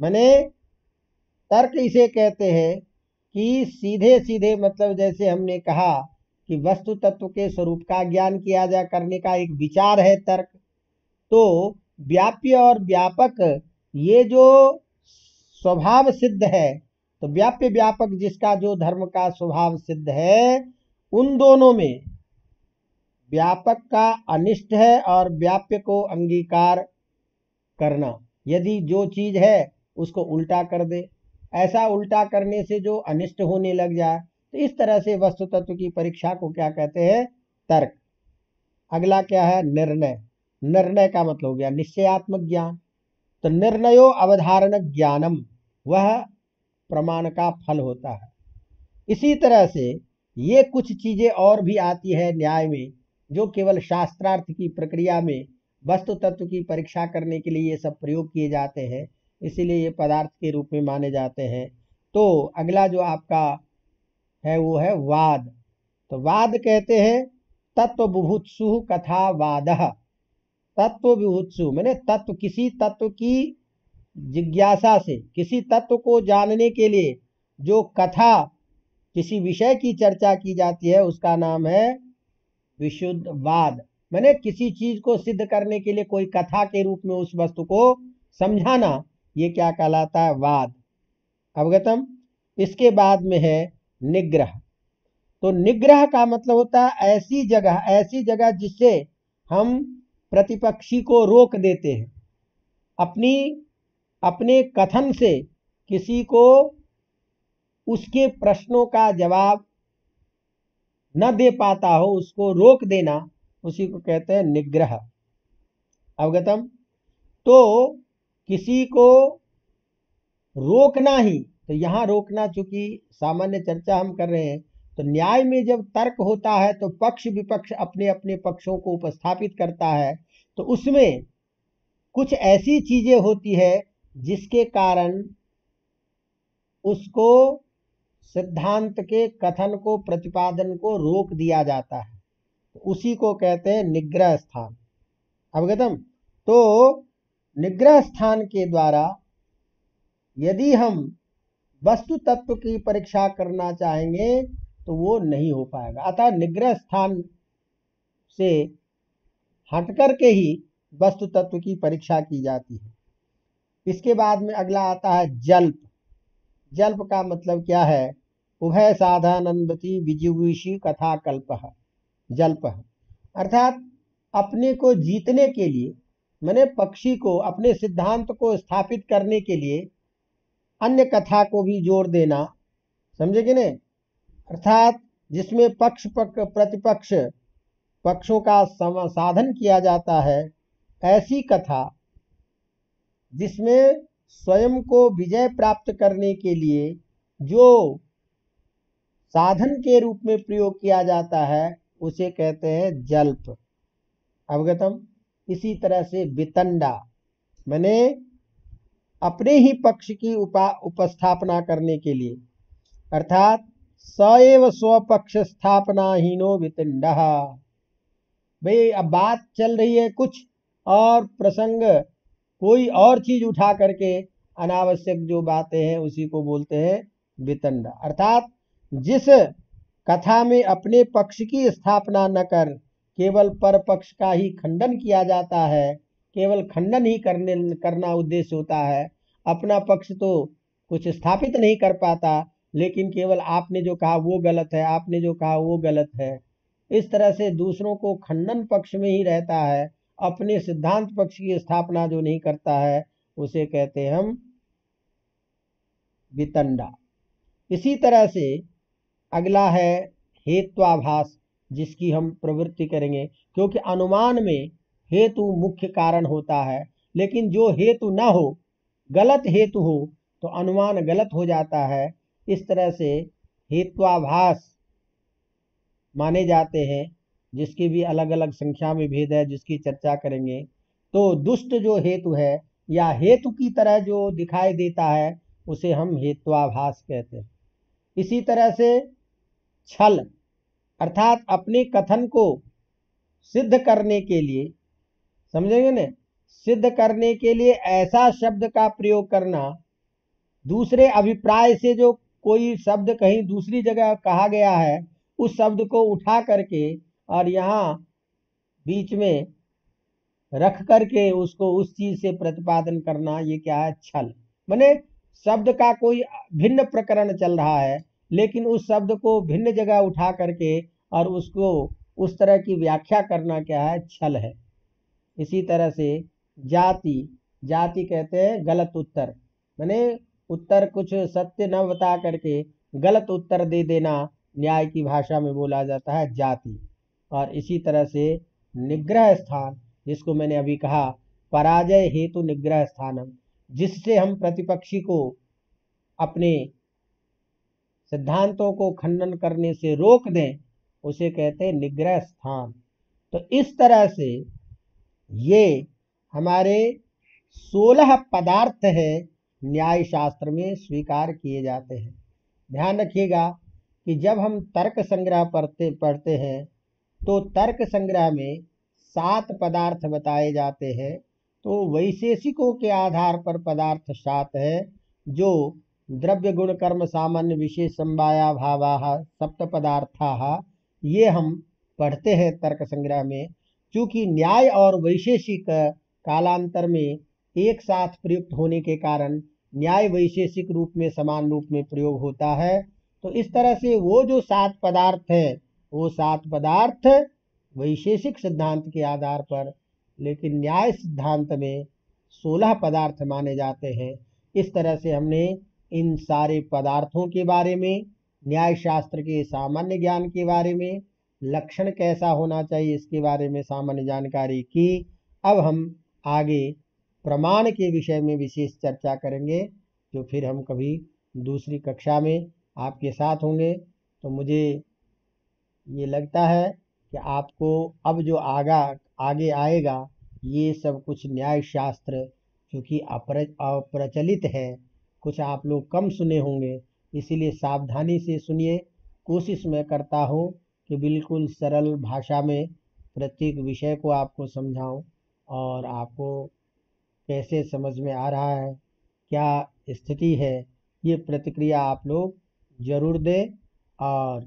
मैंने तर्क इसे कहते हैं कि सीधे सीधे मतलब जैसे हमने कहा कि वस्तु तत्व के स्वरूप का ज्ञान किया जा करने का एक विचार है तर्क तो व्याप्य और व्यापक ये जो स्वभाव सिद्ध है तो व्याप्य व्यापक जिसका जो धर्म का स्वभाव सिद्ध है, उन दोनों में व्यापक का अनिष्ट है और व्याप्य को अंगीकार करना। यदि जो चीज़ है उसको उल्टा कर दे ऐसा उल्टा करने से जो अनिष्ट होने लग जाए तो इस तरह से वस्तु तत्व की परीक्षा को क्या कहते हैं? तर्क। अगला क्या है? निर्णय। निर्णय का मतलब हो गया निश्चयात्मक ज्ञान। तो निर्णयो अवधारण ज्ञानम, वह प्रमाण का फल होता है। इसी तरह से ये कुछ चीज़ें और भी आती है न्याय में, जो केवल शास्त्रार्थ की प्रक्रिया में वस्तु तत्व की परीक्षा करने के लिए ये सब प्रयोग किए जाते हैं। इसीलिए ये पदार्थ के रूप में माने जाते हैं। तो अगला जो आपका है, वो है वाद। तो वाद कहते हैं तत्व बुभुत्सु कथा वाद तत्व विभुत्सु मैंने तत्व, किसी तत्व की जिज्ञासा से, किसी तत्व को जानने के लिए जो कथा, किसी विषय की चर्चा की जाती है, उसका नाम है विशुद्ध वाद मैंने किसी चीज़ को सिद्ध करने के लिए कोई कथा के रूप में उस वस्तु को समझाना ये क्या कहलाता है? वाद। अवगतम इसके बाद में है निग्रह। तो निग्रह का मतलब होता है ऐसी जगह ऐसी जगह जिससे हम प्रतिपक्षी को रोक देते हैं। अपनी, अपने कथन से किसी को उसके प्रश्नों का जवाब न दे पाता हो, उसको रोक देना, उसी को कहते हैं निग्रह। अवगतम तो किसी को रोकना ही तो यहाँ रोकना चूँकि सामान्य चर्चा हम कर रहे हैं तो न्याय में जब तर्क होता है तो पक्ष विपक्ष अपने अपने पक्षों को उपस्थापित करता है तो उसमें कुछ ऐसी चीज़ें होती है, जिसके कारण उसको सिद्धांत के कथन को, प्रतिपादन को रोक दिया जाता है। तो उसी को कहते हैं निग्रह स्थान। अवगतम तो निग्रह स्थान के द्वारा यदि हम वस्तु तत्व की परीक्षा करना चाहेंगे तो वो नहीं हो पाएगा। अतः निग्रह स्थान से हट करके ही वस्तु तत्व की परीक्षा की जाती है। इसके बाद में अगला आता है जल्प। जल्प का मतलब क्या है? उभय साधानंदती विजुविषी कथा कल्प जल्प। अर्थात अपने को जीतने के लिए मैंने पक्षी को अपने सिद्धांत को स्थापित करने के लिए अन्य कथा को भी जोड़ देना। समझे कि नहीं? अर्थात जिसमें पक्ष पक, प्रतिपक्ष पक्षों का साधन किया जाता है ऐसी कथा जिसमें स्वयं को विजय प्राप्त करने के लिए जो साधन के रूप में प्रयोग किया जाता है उसे कहते हैं जल्प। अवगतम? इसी तरह से वितंडा। मैंने अपने ही पक्ष की उपा, उपस्थापना करने के लिए, अर्थात सएव स्वपक्ष स्थापना हीनो वितंडा। भाई, अब बात चल रही है कुछ और प्रसंग, कोई और चीज़ उठा करके अनावश्यक जो बातें हैं उसी को बोलते हैं वितंडा। अर्थात जिस कथा में अपने पक्ष की स्थापना न कर केवल पर पक्ष का ही खंडन किया जाता है, केवल खंडन ही करने, करना उद्देश्य होता है। अपना पक्ष तो कुछ स्थापित नहीं कर पाता, लेकिन केवल आपने जो कहा वो गलत है, आपने जो कहा वो गलत है। इस तरह से दूसरों को खंडन पक्ष में ही रहता है, अपने सिद्धांत पक्ष की स्थापना जो नहीं करता है, उसे कहते हैं हम वितंडा। इसी तरह से अगला है हेत्वाभास। जिसकी हम प्रवृत्ति करेंगे। क्योंकि अनुमान में हेतु मुख्य कारण होता है। लेकिन जो हेतु न हो, गलत हेतु हो तो अनुमान गलत हो जाता है। इस तरह से हेत्वाभास माने जाते हैं, जिसकी भी अलग अलग संख्या में भेद है, जिसकी चर्चा करेंगे। तो दुष्ट जो हेतु है, या हेतु की तरह जो दिखाई देता है, उसे हम हेत्वाभास कहते हैं। इसी तरह से छल। अर्थात अपने कथन को सिद्ध करने के लिए, समझेंगे ना? सिद्ध करने के लिए ऐसा शब्द का प्रयोग करना, दूसरे अभिप्राय से जो कोई शब्द कहीं दूसरी जगह कहा गया है, उस शब्द को उठा करके और यहाँ बीच में रख करके उसको उस चीज़ से प्रतिपादन करना, ये क्या है? छल। मैंने शब्द का कोई भिन्न प्रकरण चल रहा है लेकिन उस शब्द को भिन्न जगह उठा करके और उसको उस तरह की व्याख्या करना क्या है? छल है। इसी तरह से जाति जाति कहते हैं गलत उत्तर। मैंने उत्तर कुछ सत्य न बता करके गलत उत्तर दे देना न्याय की भाषा में बोला जाता है जाति। और इसी तरह से निग्रह स्थान, जिसको मैंने अभी कहा, पराजय हेतु निग्रह स्थानम, जिससे हम प्रतिपक्षी को अपने सिद्धांतों को खंडन करने से रोक दें, उसे कहते हैं निग्रह स्थान। तो इस तरह से ये हमारे सोलह पदार्थ है न्याय शास्त्र में स्वीकार किए जाते हैं। ध्यान रखिएगा कि जब हम तर्क संग्रह पढ़ते पढ़ते हैं तो तर्क संग्रह में सात पदार्थ बताए जाते हैं। तो वैशेषिकों के आधार पर पदार्थ सात है, जो द्रव्य गुण कर्म सामान्य विशेष संवाया भावा सप्त पदार्था ये हम पढ़ते हैं तर्क संग्रह में। चूँकि न्याय और वैशेषिक कालांतर में एक साथ प्रयुक्त होने के कारण न्याय वैशेषिक रूप में समान रूप में प्रयोग होता है तो इस तरह से वो जो सात पदार्थ है, वो सात पदार्थ वैशेषिक सिद्धांत के आधार पर, लेकिन न्याय सिद्धांत में सोलह पदार्थ माने जाते हैं। इस तरह से हमने इन सारे पदार्थों के बारे में न्याय शास्त्र के सामान्य ज्ञान के बारे में, लक्षण कैसा होना चाहिए इसके बारे में सामान्य जानकारी की, अब हम आगे प्रमाण के विषय में विशेष चर्चा करेंगे, जो फिर हम कभी दूसरी कक्षा में आपके साथ होंगे। तो मुझे ये लगता है कि आपको अब जो आगा, आगे आएगा, ये सब कुछ न्याय शास्त्र अप्र, अप्रचलित है कुछ आप लोग कम सुने होंगे। इसीलिए सावधानी से सुनिए। कोशिश मैं करता हूँ कि बिल्कुल सरल भाषा में प्रत्येक विषय को आपको समझाऊं और आपको कैसे समझ में आ रहा है, क्या स्थिति है, ये प्रतिक्रिया आप लोग ज़रूर दें और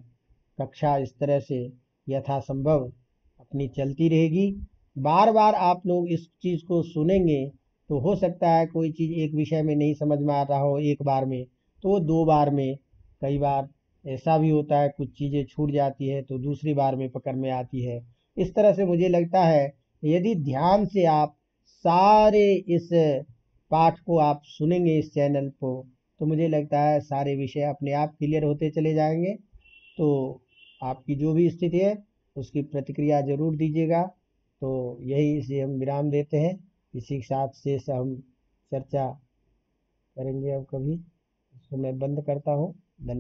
कक्षा इस तरह से यथासंभव अपनी चलती रहेगी। बार बार आप लोग इस चीज़ को सुनेंगे तो हो सकता है कोई चीज़ एक विषय में नहीं समझ में आ रहा हो एक बार में तो वो दो बार में, कई बार ऐसा भी होता है कुछ चीज़ें छूट जाती है तो दूसरी बार में पकड़ में आती है। इस तरह से मुझे लगता है यदि ध्यान से आप सारे इस पाठ को आप सुनेंगे इस चैनल को तो मुझे लगता है सारे विषय अपने आप क्लियर होते चले जाएँगे। तो आपकी जो भी स्थिति है, उसकी प्रतिक्रिया ज़रूर दीजिएगा। तो यही इसे हम विराम देते हैं। इसी के साथ शेष हम चर्चा करेंगे अब कभी। इसको मैं बंद करता हूँ। धन्यवाद